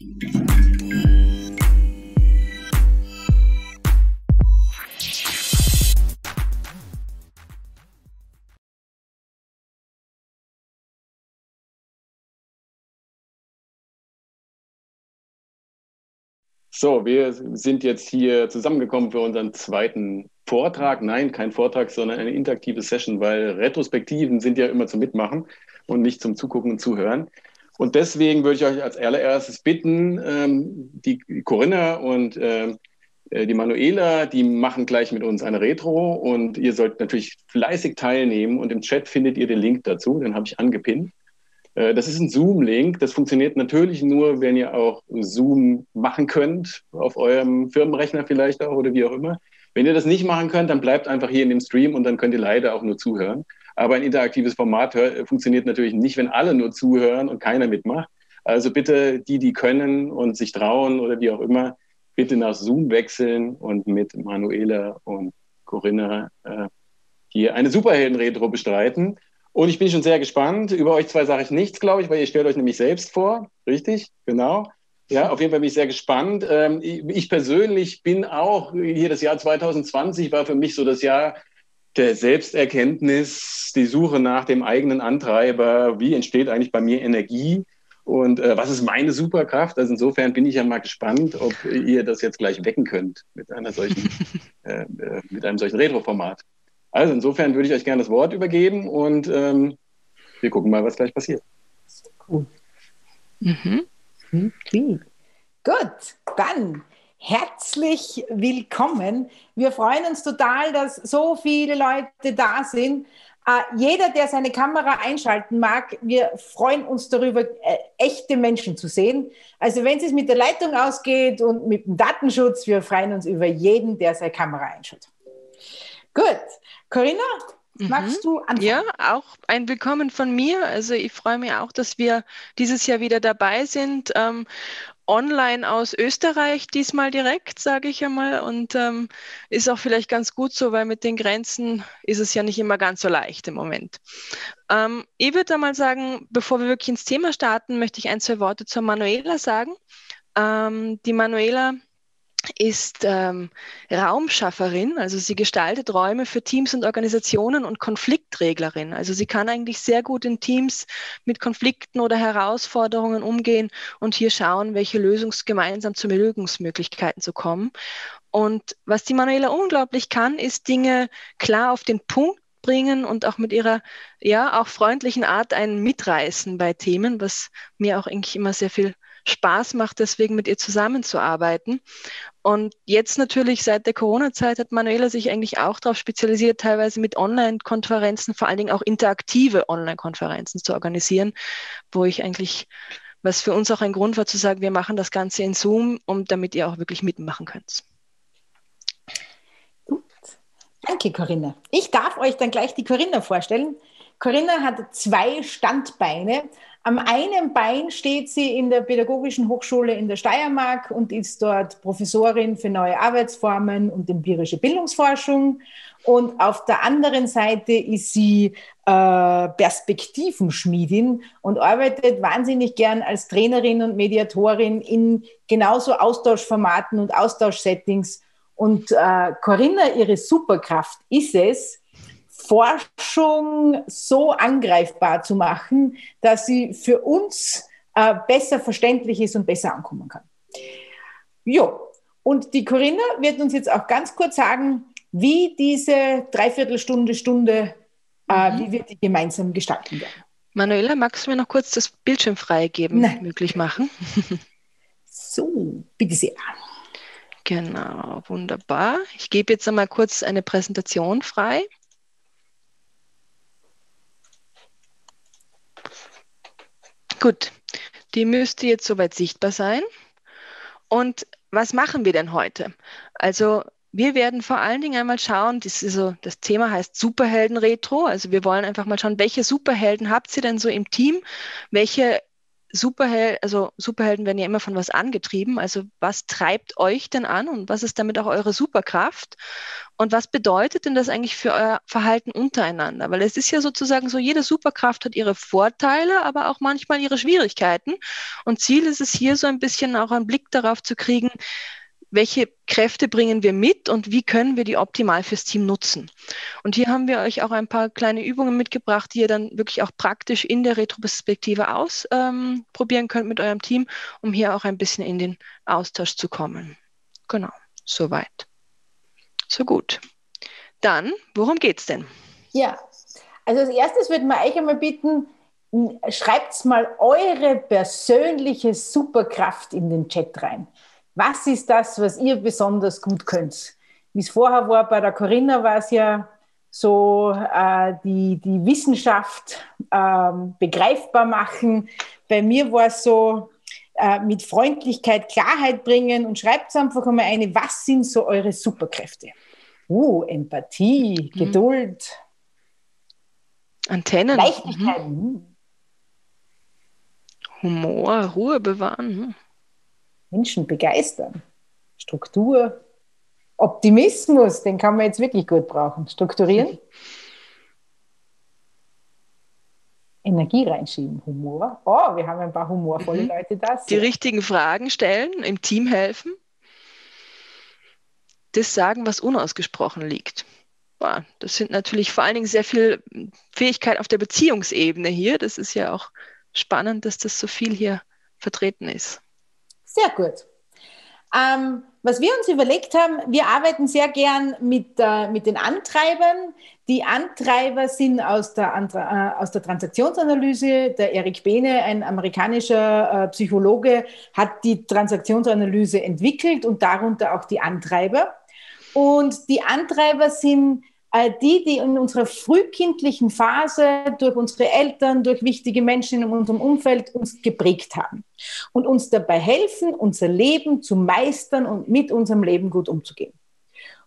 So, wir sind jetzt hier zusammengekommen für unseren zweiten Vortrag. Nein, kein Vortrag, sondern eine interaktive Session, weil Retrospektiven sind ja immer zum Mitmachen und nicht zum Zugucken und Zuhören. Und deswegen würde ich euch als allererstes bitten, ähm, die Corinna und äh, die Manuela, die machen gleich mit uns eine Retro und ihr sollt natürlich fleißig teilnehmen und im Chat findet ihr den Link dazu, den habe ich angepinnt. Äh, das ist ein Zoom-Link. Das funktioniert natürlich nur, wenn ihr auch Zoom machen könnt, auf eurem Firmenrechner vielleicht auch oder wie auch immer. Wenn ihr das nicht machen könnt, dann bleibt einfach hier in dem Stream und dann könnt ihr leider auch nur zuhören. Aber ein interaktives Format funktioniert natürlich nicht, wenn alle nur zuhören und keiner mitmacht. Also bitte die, die können und sich trauen oder wie auch immer, bitte nach Zoom wechseln und mit Manuela und Corinna äh, hier eine Superhelden-Retro bestreiten. Und ich bin schon sehr gespannt. Über euch zwei sage ich nichts, glaube ich, weil ihr stellt euch nämlich selbst vor. Richtig? Genau. Ja, auf jeden Fall bin ich sehr gespannt. Ähm, ich persönlich bin auch, hier das Jahr 2020 war für mich so das Jahr der Selbsterkenntnis, die Suche nach dem eigenen Antreiber. Wie entsteht eigentlich bei mir Energie? Und äh, was ist meine Superkraft? Also insofern bin ich ja mal gespannt, ob ihr das jetzt gleich wecken könnt mit einer solchen, äh, äh, mit einem solchen Retro-Format. Also insofern würde ich euch gerne das Wort übergeben und ähm, wir gucken mal, was gleich passiert. Cool. Mhm. Okay. Gut, dann herzlich willkommen. Wir freuen uns total, dass so viele Leute da sind. Uh, jeder, der seine Kamera einschalten mag, wir freuen uns darüber, äh, echte Menschen zu sehen. Also wenn es mit der Leitung ausgeht und mit dem Datenschutz, wir freuen uns über jeden, der seine Kamera einschaltet. Gut, Corinna, Magst mhm. du anfangen? Ja, auch ein Willkommen von mir. Also ich freue mich auch, dass wir dieses Jahr wieder dabei sind. Online aus Österreich, diesmal direkt, sage ich einmal. Und ähm, ist auch vielleicht ganz gut so, weil mit den Grenzen ist es ja nicht immer ganz so leicht im Moment. Ähm, ich würde einmal sagen, bevor wir wirklich ins Thema starten, möchte ich ein, zwei Worte zur Manuela sagen. Ähm, die Manuela ist ähm, Raumschafferin, also sie gestaltet Räume für Teams und Organisationen und Konfliktreglerin. Also sie kann eigentlich sehr gut in Teams mit Konflikten oder Herausforderungen umgehen und hier schauen, welche Lösungs gemeinsam zu Lösungsmöglichkeiten zu kommen. Und was die Manuela unglaublich kann, ist Dinge klar auf den Punkt bringen und auch mit ihrer ja auch freundlichen Art ein Mitreißen bei Themen, was mir auch eigentlich immer sehr viel Spaß macht, deswegen mit ihr zusammenzuarbeiten. Und jetzt natürlich seit der Corona-Zeit hat Manuela sich eigentlich auch darauf spezialisiert, teilweise mit Online-Konferenzen, vor allen Dingen auch interaktive Online-Konferenzen zu organisieren, wo ich eigentlich, was für uns auch ein Grund war zu sagen, wir machen das Ganze in Zoom, um damit ihr auch wirklich mitmachen könnt. Gut. Danke, Corinna. Ich darf euch dann gleich die Corinna vorstellen. Corinna hat zwei Standbeine am einen Bein steht sie in der Pädagogischen Hochschule in der Steiermark und ist dort Professorin für neue Arbeitsformen und empirische Bildungsforschung. Und auf der anderen Seite ist sie äh, Perspektivenschmiedin und arbeitet wahnsinnig gern als Trainerin und Mediatorin in genauso Austauschformaten und Austauschsettings. Und äh, Corinna, ihre Superkraft ist es, Forschung so angreifbar zu machen, dass sie für uns äh, besser verständlich ist und besser ankommen kann. Jo, und die Corinna wird uns jetzt auch ganz kurz sagen, wie diese Dreiviertelstunde, Stunde, äh, mhm. wie wir die gemeinsam gestalten werden. Manuela, magst du mir noch kurz das Bildschirm freigeben, Nein. möglich machen? so, bitte sehr. Genau, wunderbar. Ich gebe jetzt einmal kurz eine Präsentation frei. Gut, die müsste jetzt soweit sichtbar sein. Und was machen wir denn heute? Also wir werden vor allen Dingen einmal schauen, das, so, das Thema heißt Superhelden-Retro. Also wir wollen einfach mal schauen, welche Superhelden habt ihr denn so im Team? Welche Superhel also Superhelden werden ja immer von was angetrieben. Also was treibt euch denn an und was ist damit auch eure Superkraft? Und was bedeutet denn das eigentlich für euer Verhalten untereinander? Weil es ist ja sozusagen so, jede Superkraft hat ihre Vorteile, aber auch manchmal ihre Schwierigkeiten. Und Ziel ist es hier so ein bisschen auch einen Blick darauf zu kriegen, welche Kräfte bringen wir mit und wie können wir die optimal fürs Team nutzen. Und hier haben wir euch auch ein paar kleine Übungen mitgebracht, die ihr dann wirklich auch praktisch in der Retroperspektive ausprobieren ähm, könnt mit eurem Team, um hier auch ein bisschen in den Austausch zu kommen. Genau, soweit. So gut. Dann, worum geht es denn? Ja, also als erstes würde man euch einmal bitten, schreibt mal eure persönliche Superkraft in den Chat rein. Was ist das, was ihr besonders gut könnt? Wie es vorher war, bei der Corinna war es ja so äh, die, die Wissenschaft äh, begreifbar machen. Bei mir war es so äh, mit Freundlichkeit Klarheit bringen und schreibt einfach einmal eine, was sind so eure Superkräfte? Uh, Empathie, mhm. Geduld. Antennen. Leichtigkeit. Mhm. Humor, Ruhe bewahren. Menschen begeistern. Struktur, Optimismus, den kann man jetzt wirklich gut brauchen. Strukturieren. Energie reinschieben, Humor. Oh, wir haben ein paar humorvolle mhm. Leute da. Die richtigen Fragen stellen, im Team helfen. Das sagen, was unausgesprochen liegt. Boah, das sind natürlich vor allen Dingen sehr viel Fähigkeit auf der Beziehungsebene hier. Das ist ja auch spannend, dass das so viel hier vertreten ist. Sehr gut. Ähm, was wir uns überlegt haben, wir arbeiten sehr gern mit, äh, mit den Antreibern. Die Antreiber sind aus der, äh, aus der Transaktionsanalyse. Der Eric Behne, ein amerikanischer äh, Psychologe, hat die Transaktionsanalyse entwickelt und darunter auch die Antreiber. Und die Antreiber sind die, die in unserer frühkindlichen Phase durch unsere Eltern, durch wichtige Menschen in unserem Umfeld uns geprägt haben und uns dabei helfen, unser Leben zu meistern und mit unserem Leben gut umzugehen.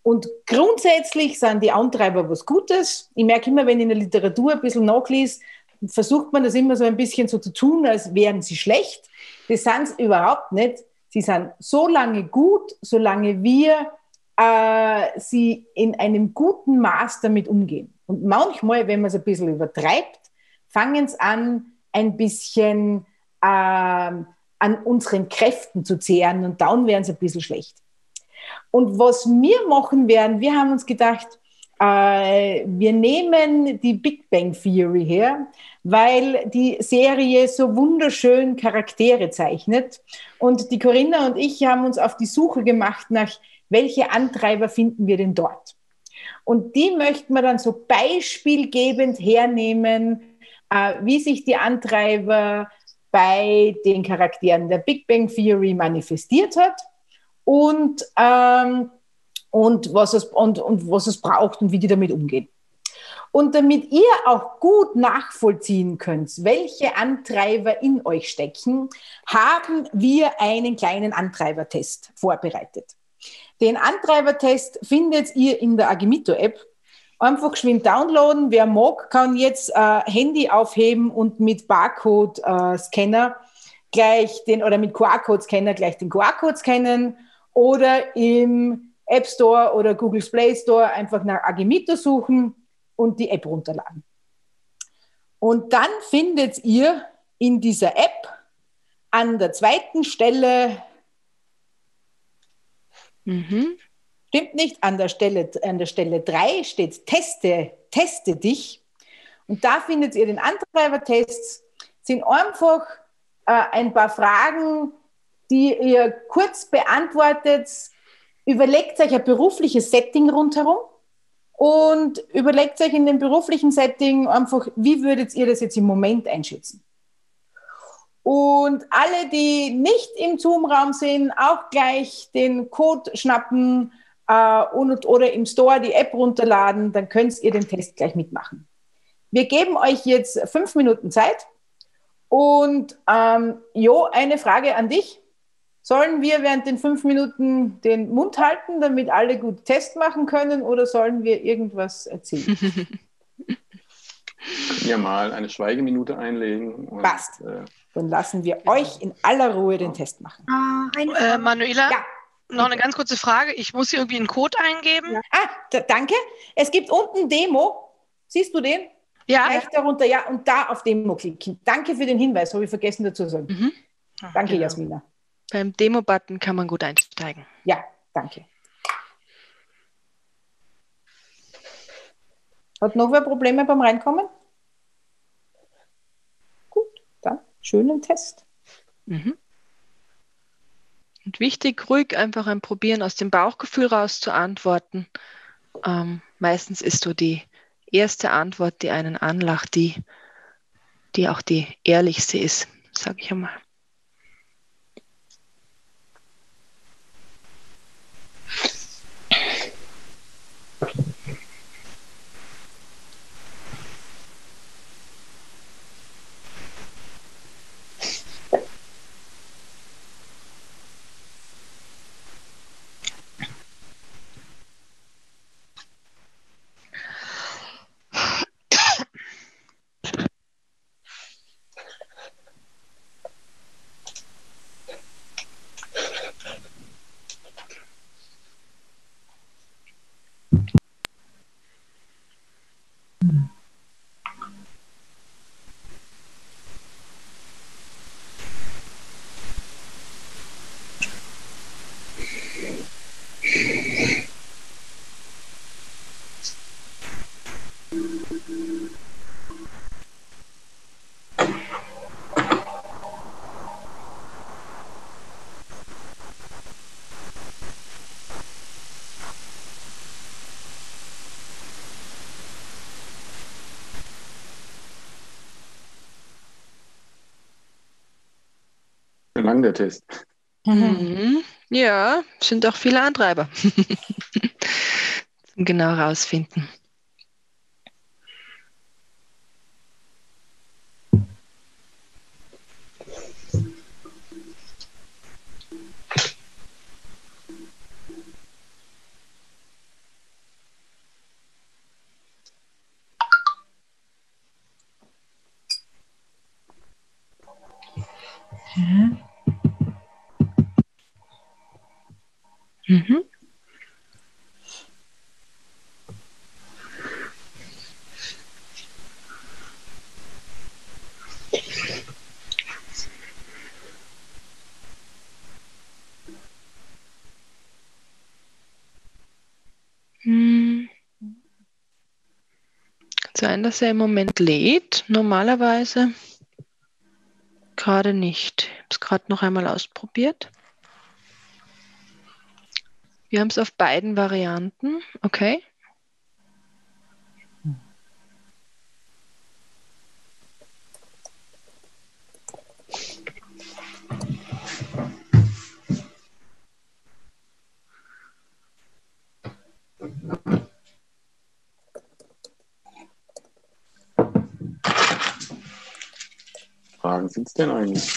Und grundsätzlich sind die Antreiber was Gutes. Ich merke immer, wenn ich in der Literatur ein bisschen nachliest, versucht man das immer so ein bisschen so zu tun, als wären sie schlecht. Das sind sie überhaupt nicht. Sie sind so lange gut, solange wir äh, sie in einem guten Maß damit umgehen. Und manchmal, wenn man es ein bisschen übertreibt, fangen es an, ein bisschen äh, an unseren Kräften zu zehren und dann werden sie ein bisschen schlecht. Und was wir machen werden, wir haben uns gedacht, äh, wir nehmen die Big Bang Theory her, weil die Serie so wunderschön Charaktere zeichnet. Und die Corinna und ich haben uns auf die Suche gemacht nach welche Antreiber finden wir denn dort? Und die möchten wir dann so beispielgebend hernehmen, äh, wie sich die Antreiber bei den Charakteren der Big Bang Theory manifestiert hat und, ähm, und, was es, und, und was es braucht und wie die damit umgehen. Und damit ihr auch gut nachvollziehen könnt, welche Antreiber in euch stecken, haben wir einen kleinen Antreibertest vorbereitet. Den Antreibertest findet ihr in der Agimito-App. Einfach geschwind downloaden. Wer mag, kann jetzt äh, Handy aufheben und mit Barcode-Scanner äh, gleich den oder mit QR-Code-Scanner gleich den QR-Code scannen oder im App Store oder Google Play Store einfach nach Agimito suchen und die App runterladen. Und dann findet ihr in dieser App an der zweiten Stelle Mhm. Stimmt nicht, an der Stelle, an der Stelle 3 steht Teste, teste dich. Und da findet ihr den Antreibertest. Sind einfach äh, ein paar Fragen, die ihr kurz beantwortet. Überlegt euch ein berufliches Setting rundherum und überlegt euch in dem beruflichen Setting einfach, wie würdet ihr das jetzt im Moment einschätzen? Und alle, die nicht im Zoom-Raum sind, auch gleich den Code schnappen äh, und, oder im Store die App runterladen, dann könnt ihr den Test gleich mitmachen. Wir geben euch jetzt fünf Minuten Zeit. Und ähm, Jo, eine Frage an dich. Sollen wir während den fünf Minuten den Mund halten, damit alle gut Test machen können, oder sollen wir irgendwas erzählen? Können ja mal eine Schweigeminute einlegen. Und, Passt. Äh, Dann lassen wir euch in aller Ruhe den Test machen. Äh, Manuela, ja. noch eine ganz kurze Frage. Ich muss hier irgendwie einen Code eingeben. Ja. Ah, danke. Es gibt unten Demo. Siehst du den? Ja. Gleich darunter, ja, und da auf Demo klicken. Danke für den Hinweis, habe ich vergessen dazu zu sagen. Mhm. Danke, genau. Jasmina. Beim Demo-Button kann man gut einsteigen. Ja, danke. Hat noch wer Probleme beim Reinkommen? Gut, dann schönen Test. Mhm. Und wichtig, ruhig einfach ein Probieren aus dem Bauchgefühl raus zu antworten. Ähm, meistens ist so die erste Antwort, die einen anlacht, die, die auch die ehrlichste ist, sage ich einmal. Lang der Test. Mhm. Ja, sind auch viele Antreiber. Zum genau rausfinden. Mhm. Hm. Kann sein, dass er im Moment lädt. Normalerweise gerade nicht. Ich habe es gerade noch einmal ausprobiert. Wir haben es auf beiden Varianten. Okay. Fragen sind es denn eigentlich?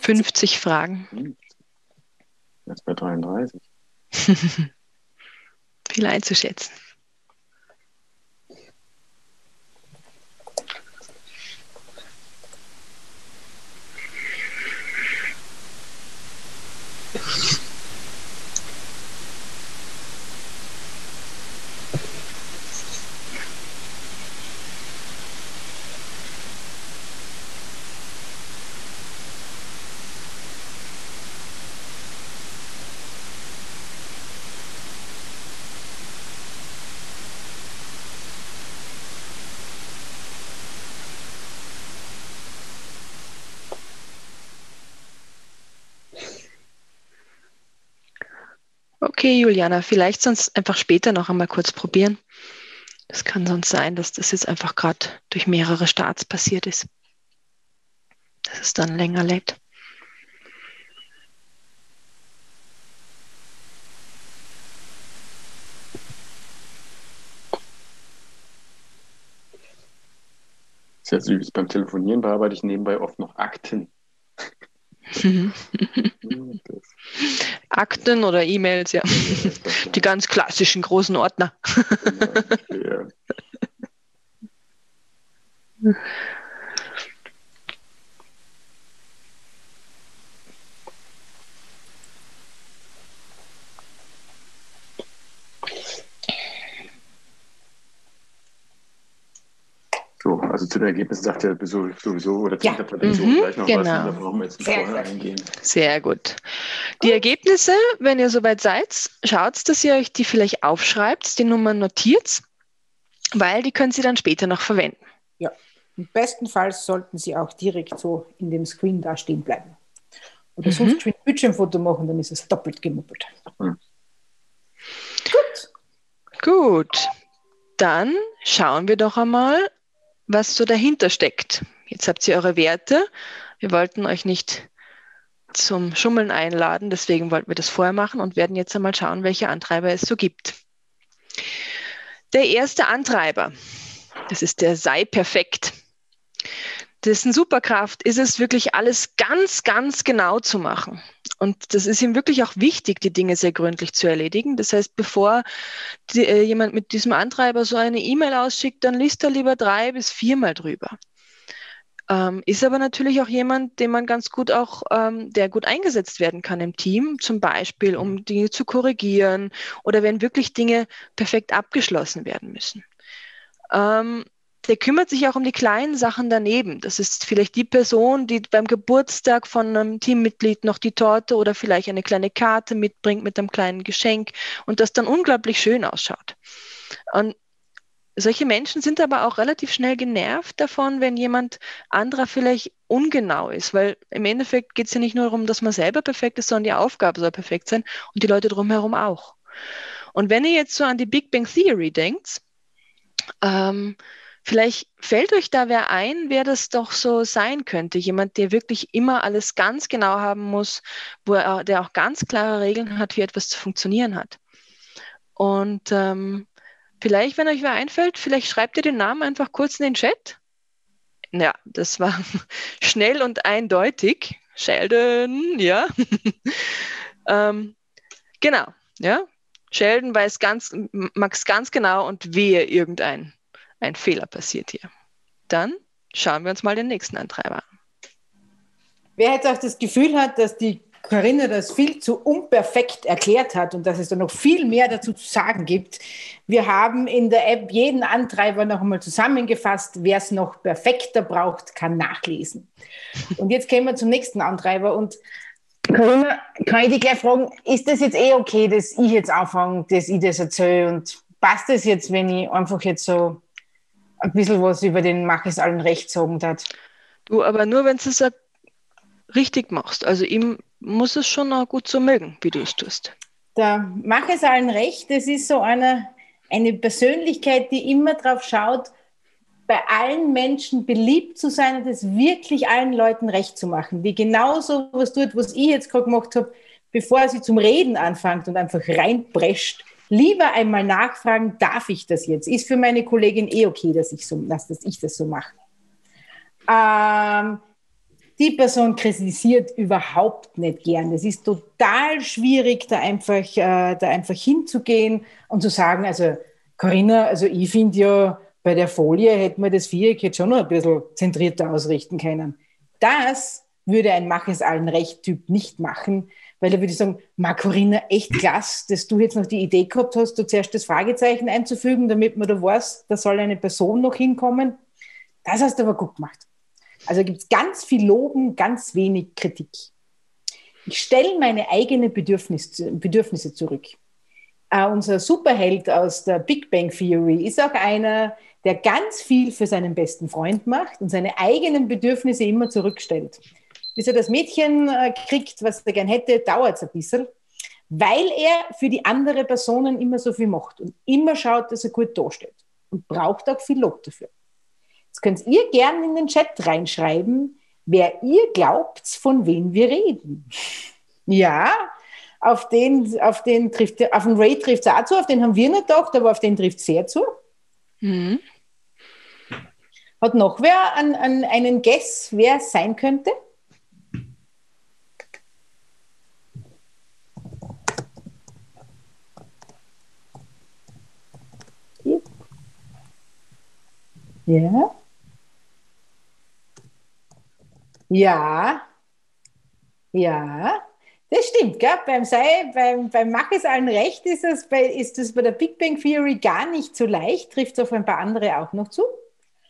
50 Fragen. Hm. Jetzt bei 33. Viel einzuschätzen. Okay, Juliana, vielleicht sonst einfach später noch einmal kurz probieren. Es kann sonst sein, dass das jetzt einfach gerade durch mehrere Starts passiert ist. Dass es dann länger lädt. Sehr süß. Beim Telefonieren bearbeite ich nebenbei oft noch Akten. Akten oder E-Mails, ja. Die ganz klassischen großen Ordner. So, also zu den Ergebnissen sagt er sowieso oder zu ja. Interpretation mhm, gleich noch genau. was, da brauchen wir jetzt nicht vorher eingehen. Sehr gut. Die Ergebnisse, wenn ihr soweit seid, schaut, dass ihr euch die vielleicht aufschreibt, die Nummern notiert, weil die können Sie dann später noch verwenden. Ja, im besten Fall sollten Sie auch direkt so in dem Screen da stehen bleiben. Oder mhm. sonst ein Bildschirmfoto machen, dann ist es doppelt gemuppelt. Mhm. Gut. Gut. Dann schauen wir doch einmal, was so dahinter steckt. Jetzt habt ihr eure Werte. Wir wollten euch nicht zum Schummeln einladen, deswegen wollten wir das vorher machen und werden jetzt einmal schauen, welche Antreiber es so gibt. Der erste Antreiber, das ist der Sei perfekt. Dessen Superkraft ist es wirklich alles ganz, ganz genau zu machen. Und das ist ihm wirklich auch wichtig, die Dinge sehr gründlich zu erledigen. Das heißt, bevor die, äh, jemand mit diesem Antreiber so eine E-Mail ausschickt, dann liest er lieber drei bis viermal drüber. Ähm, ist aber natürlich auch jemand, den man ganz gut auch, ähm, der gut eingesetzt werden kann im Team, zum Beispiel, um Dinge zu korrigieren oder wenn wirklich Dinge perfekt abgeschlossen werden müssen. Ähm, der kümmert sich auch um die kleinen Sachen daneben. Das ist vielleicht die Person, die beim Geburtstag von einem Teammitglied noch die Torte oder vielleicht eine kleine Karte mitbringt mit einem kleinen Geschenk und das dann unglaublich schön ausschaut. Und solche Menschen sind aber auch relativ schnell genervt davon, wenn jemand anderer vielleicht ungenau ist, weil im Endeffekt geht es ja nicht nur darum, dass man selber perfekt ist, sondern die Aufgabe soll perfekt sein und die Leute drumherum auch. Und wenn ihr jetzt so an die Big Bang Theory denkt, ähm, Vielleicht fällt euch da wer ein, wer das doch so sein könnte. Jemand, der wirklich immer alles ganz genau haben muss, wo er, der auch ganz klare Regeln hat, wie etwas zu funktionieren hat. Und ähm, vielleicht, wenn euch wer einfällt, vielleicht schreibt ihr den Namen einfach kurz in den Chat. Ja, das war schnell und eindeutig. Sheldon, ja. ähm, genau, ja. Sheldon weiß ganz, Max ganz genau und wehe irgendein ein Fehler passiert hier. Dann schauen wir uns mal den nächsten Antreiber an. Wer jetzt auch das Gefühl hat, dass die Corinna das viel zu unperfekt erklärt hat und dass es da noch viel mehr dazu zu sagen gibt. Wir haben in der App jeden Antreiber noch einmal zusammengefasst. Wer es noch perfekter braucht, kann nachlesen. Und jetzt kommen wir zum nächsten Antreiber und Corinna, kann ich dich gleich fragen, ist das jetzt eh okay, dass ich jetzt anfange, dass ich das erzähle und passt das jetzt, wenn ich einfach jetzt so ein bisschen was über den Mach es allen recht sagen darf. Du, aber nur wenn du es richtig machst. Also ihm muss es schon auch gut so mögen, wie du es tust. Der Mach es allen recht, das ist so eine, eine Persönlichkeit, die immer darauf schaut, bei allen Menschen beliebt zu sein und es wirklich allen Leuten recht zu machen. Die genauso was tut, was ich jetzt gerade gemacht habe, bevor sie zum Reden anfängt und einfach reinprescht lieber einmal nachfragen, darf ich das jetzt? Ist für meine Kollegin eh okay, dass ich, so, dass, dass ich das so mache? Ähm, die Person kritisiert überhaupt nicht gern. Es ist total schwierig, da einfach, äh, da einfach hinzugehen und zu sagen, also Corinna, also ich finde ja, bei der Folie hätte man das Viereck jetzt schon noch ein bisschen zentrierter ausrichten können. Das würde ein Mach es allen Recht-Typ nicht machen, weil da würde ich sagen, Corinna, echt klasse, dass du jetzt noch die Idee gehabt hast, du zuerst das Fragezeichen einzufügen, damit man da weiß, da soll eine Person noch hinkommen. Das hast du aber gut gemacht. Also gibt es ganz viel Loben, ganz wenig Kritik. Ich stelle meine eigenen Bedürfnisse, Bedürfnisse zurück. Uh, unser Superheld aus der Big Bang Theory ist auch einer, der ganz viel für seinen besten Freund macht und seine eigenen Bedürfnisse immer zurückstellt bis er das Mädchen äh, kriegt, was er gern hätte, dauert es ein bisschen, weil er für die andere Personen immer so viel macht und immer schaut, dass er gut dasteht und braucht auch viel Lob dafür. Jetzt könnt ihr gerne in den Chat reinschreiben, wer ihr glaubt, von wem wir reden. Ja, auf den, auf den trifft, auf den Ray trifft es auch zu, auf den haben wir nicht gedacht, aber auf den trifft es sehr zu. Mhm. Hat noch wer an, an einen Guess, wer es sein könnte? Ja. Ja, ja, das stimmt, gell? Beim Sei, beim, beim Mach es allen recht ist es bei, ist das bei der Big Bang Theory gar nicht so leicht, trifft es auf ein paar andere auch noch zu.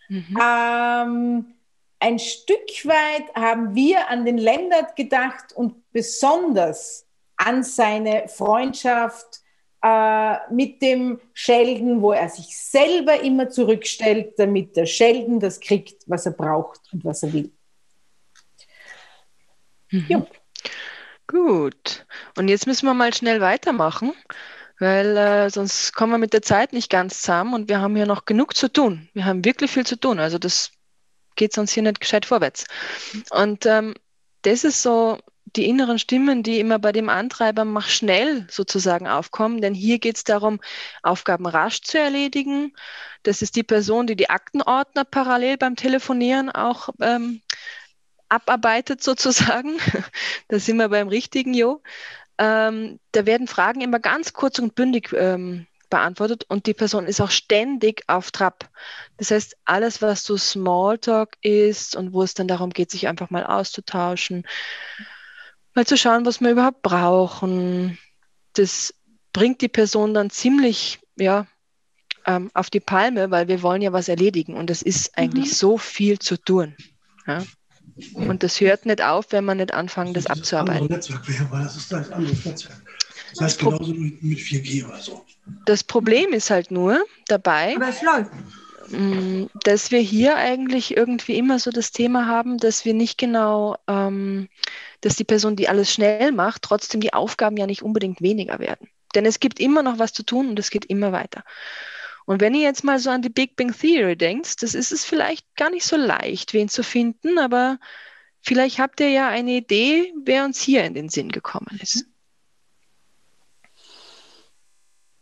Mhm. Ähm, ein Stück weit haben wir an den Lennart gedacht und besonders an seine Freundschaft äh, mit dem Sheldon, wo er sich selber immer zurückstellt, damit der Sheldon das kriegt, was er braucht und was er will. Mhm. Ja. Gut. Und jetzt müssen wir mal schnell weitermachen, weil äh, sonst kommen wir mit der Zeit nicht ganz zusammen und wir haben hier noch genug zu tun. Wir haben wirklich viel zu tun. Also das geht sonst hier nicht gescheit vorwärts. Und ähm, das ist so die inneren Stimmen, die immer bei dem Antreiber mach schnell sozusagen aufkommen, denn hier geht es darum, Aufgaben rasch zu erledigen. Das ist die Person, die die Aktenordner parallel beim Telefonieren auch ähm, abarbeitet sozusagen. da sind wir beim richtigen Jo. Ähm, da werden Fragen immer ganz kurz und bündig ähm, beantwortet und die Person ist auch ständig auf Trab. Das heißt, alles, was so Smalltalk ist und wo es dann darum geht, sich einfach mal auszutauschen, mal zu schauen, was wir überhaupt brauchen, das bringt die Person dann ziemlich, ja, ähm, auf die Palme, weil wir wollen ja was erledigen und es ist eigentlich mhm. so viel zu tun. Ja? Und das hört nicht auf, wenn man nicht anfangen, das, das abzuarbeiten. Das ist ein anderes Netzwerk. Das heißt genauso mit 4G oder so. Das Problem ist halt nur dabei, mm, dass wir hier eigentlich irgendwie immer so das Thema haben, dass wir nicht genau, ähm, dass die Person, die alles schnell macht, trotzdem die Aufgaben ja nicht unbedingt weniger werden. Denn es gibt immer noch was zu tun und es geht immer weiter. Und wenn ihr jetzt mal so an die Big Bang Theory denkt, das ist es vielleicht gar nicht so leicht, wen zu finden, aber vielleicht habt ihr ja eine Idee, wer uns hier in den Sinn gekommen ist.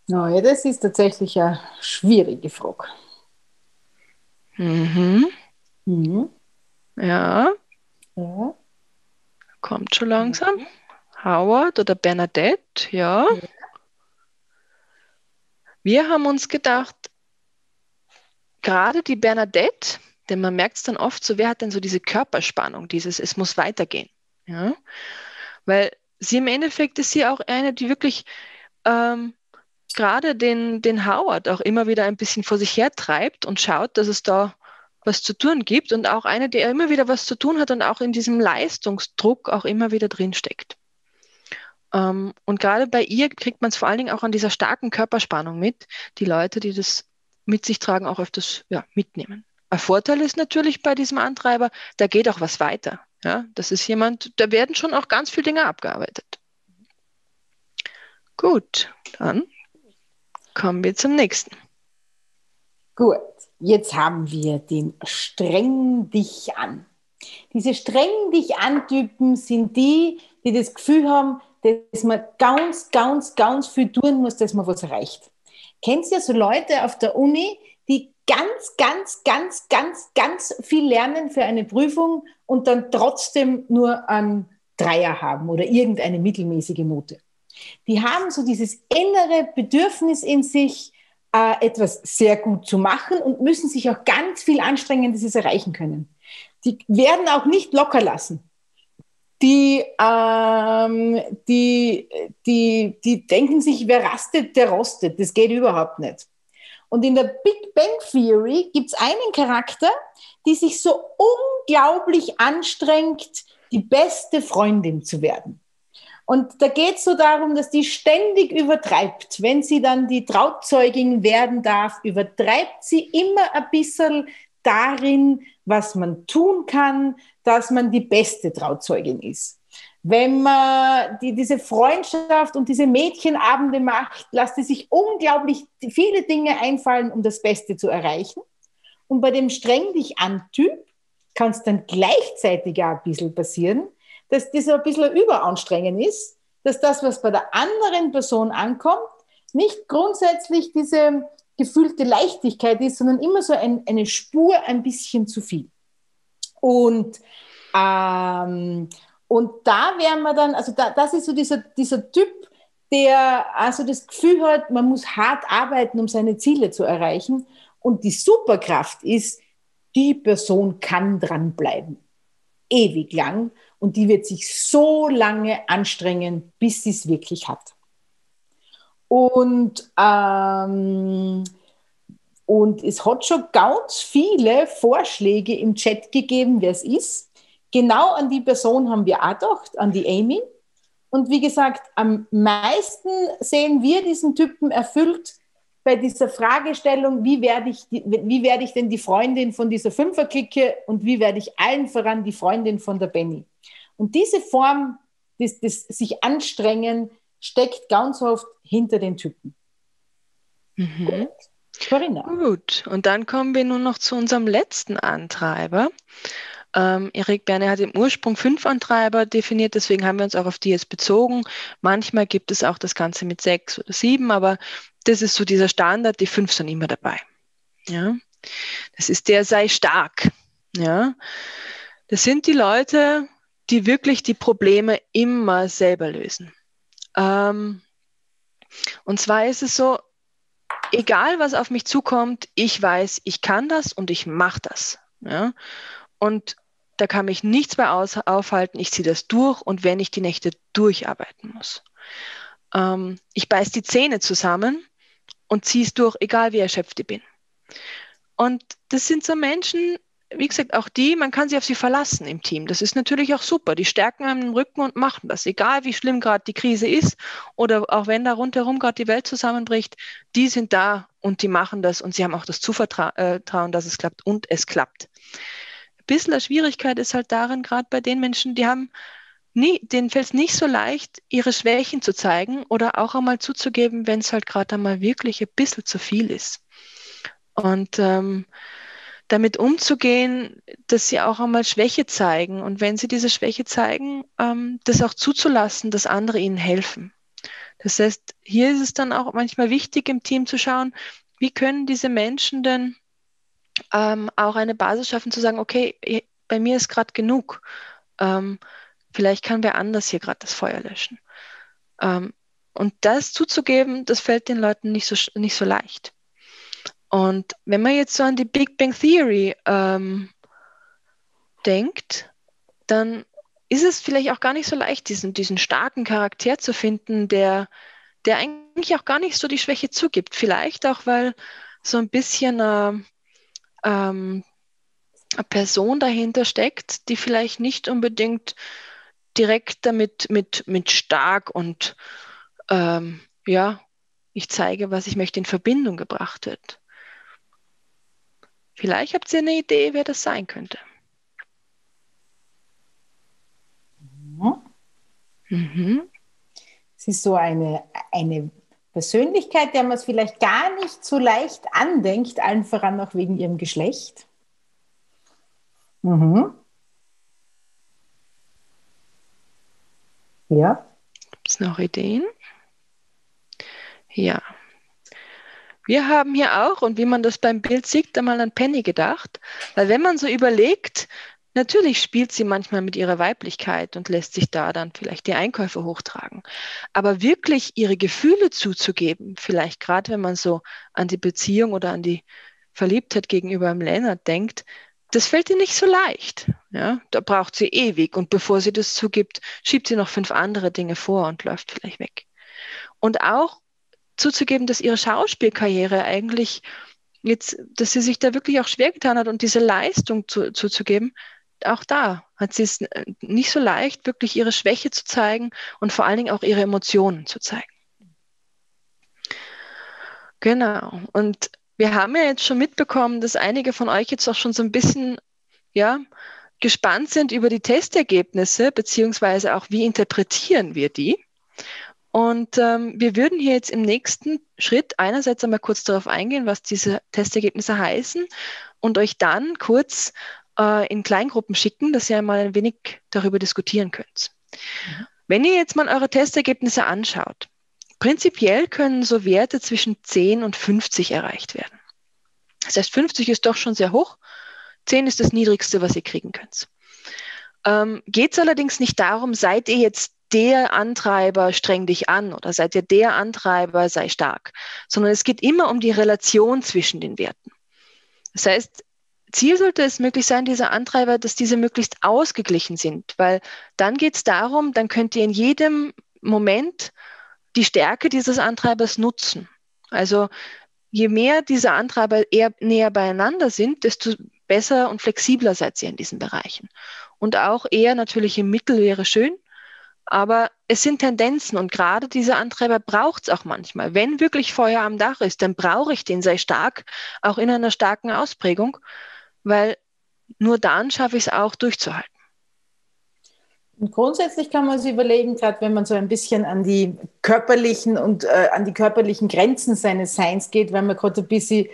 Ja, das ist tatsächlich eine schwierige Frage. Mhm. Mhm. Ja. ja. Kommt schon langsam. Mhm. Howard oder Bernadette, ja. ja. Wir haben uns gedacht, gerade die Bernadette, denn man merkt es dann oft so, wer hat denn so diese Körperspannung, dieses es muss weitergehen. Ja? Weil sie im Endeffekt ist sie auch eine, die wirklich ähm, gerade den, den Howard auch immer wieder ein bisschen vor sich her treibt und schaut, dass es da was zu tun gibt und auch eine, die immer wieder was zu tun hat und auch in diesem Leistungsdruck auch immer wieder drinsteckt. Ähm, und gerade bei ihr kriegt man es vor allen Dingen auch an dieser starken Körperspannung mit, die Leute, die das mit sich tragen, auch öfters ja, mitnehmen. Ein Vorteil ist natürlich bei diesem Antreiber, da geht auch was weiter. Ja, das ist jemand, da werden schon auch ganz viele Dinge abgearbeitet. Gut, dann kommen wir zum nächsten. Gut, jetzt haben wir den Streng dich an. Diese Streng dich an Typen sind die, die das Gefühl haben, dass man ganz, ganz, ganz viel tun muss, dass man was erreicht. Kennst du ja so Leute auf der Uni, die ganz, ganz, ganz, ganz, ganz viel lernen für eine Prüfung und dann trotzdem nur einen Dreier haben oder irgendeine mittelmäßige Note. Die haben so dieses innere Bedürfnis in sich, äh, etwas sehr gut zu machen und müssen sich auch ganz viel anstrengen, dass sie es erreichen können. Die werden auch nicht locker lassen die, ähm, die, die, die denken sich, wer rastet, der rostet. Das geht überhaupt nicht. Und in der Big Bang Theory gibt es einen Charakter, die sich so unglaublich anstrengt, die beste Freundin zu werden. Und da geht es so darum, dass die ständig übertreibt. Wenn sie dann die Trauzeugin werden darf, übertreibt sie immer ein bisschen darin, was man tun kann, dass man die beste Trauzeugin ist. Wenn man die, diese Freundschaft und diese Mädchenabende macht, lässt sie sich unglaublich viele Dinge einfallen, um das Beste zu erreichen. Und bei dem streng dich an Typ kann es dann gleichzeitig auch ein bisschen passieren, dass das ein bisschen Überanstrengen ist, dass das, was bei der anderen Person ankommt, nicht grundsätzlich diese gefühlte Leichtigkeit ist, sondern immer so ein, eine Spur ein bisschen zu viel. Und, ähm, und da wären wir dann, also da, das ist so dieser, dieser Typ, der also das Gefühl hat, man muss hart arbeiten, um seine Ziele zu erreichen. Und die Superkraft ist, die Person kann dranbleiben. ewig lang und die wird sich so lange anstrengen, bis sie es wirklich hat. Und, ähm, und es hat schon ganz viele Vorschläge im Chat gegeben, wer es ist. Genau an die Person haben wir auch gedacht, an die Amy. Und wie gesagt, am meisten sehen wir diesen Typen erfüllt bei dieser Fragestellung, wie werde ich, wie werde ich denn die Freundin von dieser Fünferklicke und wie werde ich allen voran die Freundin von der Benny. Und diese Form des, des sich anstrengen steckt ganz oft hinter den Typen. Mhm. Gut. Corinna. Gut, und dann kommen wir nun noch zu unserem letzten Antreiber. Ähm, Erik Berne hat im Ursprung fünf Antreiber definiert, deswegen haben wir uns auch auf die jetzt bezogen. Manchmal gibt es auch das Ganze mit sechs oder sieben, aber das ist so dieser Standard, die fünf sind immer dabei. Ja? Das ist der sei stark. Ja? Das sind die Leute, die wirklich die Probleme immer selber lösen. Ähm, und zwar ist es so, egal was auf mich zukommt, ich weiß, ich kann das und ich mache das. Ja? Und da kann mich nichts mehr aus, aufhalten. Ich ziehe das durch und wenn ich die Nächte durcharbeiten muss. Ähm, ich beiß die Zähne zusammen und ziehe es durch, egal wie erschöpft ich bin. Und das sind so Menschen, wie gesagt, auch die, man kann sich auf sie verlassen im Team. Das ist natürlich auch super. Die stärken einem den Rücken und machen das. Egal wie schlimm gerade die Krise ist oder auch wenn da rundherum gerade die Welt zusammenbricht, die sind da und die machen das und sie haben auch das Zuvertrauen, äh, dass es klappt und es klappt. Bisschen eine Schwierigkeit ist halt darin, gerade bei den Menschen, die haben nie, denen fällt es nicht so leicht, ihre Schwächen zu zeigen oder auch einmal zuzugeben, wenn es halt gerade einmal wirklich ein bisschen zu viel ist. Und ähm, damit umzugehen, dass sie auch einmal Schwäche zeigen und wenn sie diese Schwäche zeigen, ähm, das auch zuzulassen, dass andere ihnen helfen. Das heißt, hier ist es dann auch manchmal wichtig im Team zu schauen, wie können diese Menschen denn ähm, auch eine Basis schaffen, zu sagen, okay, bei mir ist gerade genug. Ähm, vielleicht kann wer anders hier gerade das Feuer löschen. Ähm, und das zuzugeben, das fällt den Leuten nicht so, nicht so leicht. Und wenn man jetzt so an die Big Bang Theory ähm, denkt, dann ist es vielleicht auch gar nicht so leicht, diesen, diesen starken Charakter zu finden, der, der eigentlich auch gar nicht so die Schwäche zugibt. Vielleicht auch, weil so ein bisschen äh, ähm, Person dahinter steckt, die vielleicht nicht unbedingt direkt damit mit, mit stark und ähm, ja, ich zeige, was ich möchte, in Verbindung gebracht wird. Vielleicht habt ihr eine Idee, wer das sein könnte. Mhm. Mhm. Es ist so eine, eine Persönlichkeit, der man es vielleicht gar nicht so leicht andenkt, allen voran auch wegen ihrem Geschlecht. Mhm. Ja. Gibt es noch Ideen? Ja. Wir haben hier auch, und wie man das beim Bild sieht, einmal an Penny gedacht, weil wenn man so überlegt, natürlich spielt sie manchmal mit ihrer Weiblichkeit und lässt sich da dann vielleicht die Einkäufe hochtragen. Aber wirklich ihre Gefühle zuzugeben, vielleicht gerade wenn man so an die Beziehung oder an die Verliebtheit gegenüber einem Lennart denkt, das fällt ihr nicht so leicht. Ja, da braucht sie ewig und bevor sie das zugibt, schiebt sie noch fünf andere Dinge vor und läuft vielleicht weg. Und auch zuzugeben, dass ihre Schauspielkarriere eigentlich jetzt, dass sie sich da wirklich auch schwer getan hat und diese Leistung zu, zuzugeben, auch da hat sie es nicht so leicht, wirklich ihre Schwäche zu zeigen und vor allen Dingen auch ihre Emotionen zu zeigen. Genau. Und wir haben ja jetzt schon mitbekommen, dass einige von euch jetzt auch schon so ein bisschen, ja, gespannt sind über die Testergebnisse, beziehungsweise auch, wie interpretieren wir die. Und ähm, wir würden hier jetzt im nächsten Schritt einerseits einmal kurz darauf eingehen, was diese Testergebnisse heißen und euch dann kurz äh, in Kleingruppen schicken, dass ihr einmal ein wenig darüber diskutieren könnt. Mhm. Wenn ihr jetzt mal eure Testergebnisse anschaut, prinzipiell können so Werte zwischen 10 und 50 erreicht werden. Das heißt, 50 ist doch schon sehr hoch, 10 ist das niedrigste, was ihr kriegen könnt. Ähm, Geht es allerdings nicht darum, seid ihr jetzt der Antreiber streng dich an oder seid ihr der Antreiber, sei stark, sondern es geht immer um die Relation zwischen den Werten. Das heißt, Ziel sollte es möglich sein, diese Antreiber, dass diese möglichst ausgeglichen sind, weil dann geht es darum, dann könnt ihr in jedem Moment die Stärke dieses Antreibers nutzen. Also je mehr diese Antreiber eher näher beieinander sind, desto besser und flexibler seid ihr in diesen Bereichen. Und auch eher natürlich im Mittel wäre schön, aber es sind Tendenzen und gerade diese Antreiber braucht es auch manchmal. Wenn wirklich Feuer am Dach ist, dann brauche ich den sehr stark, auch in einer starken Ausprägung, weil nur dann schaffe ich es auch durchzuhalten. Und grundsätzlich kann man sich überlegen, gerade wenn man so ein bisschen an die körperlichen und äh, an die körperlichen Grenzen seines Seins geht, wenn man gerade ein bisschen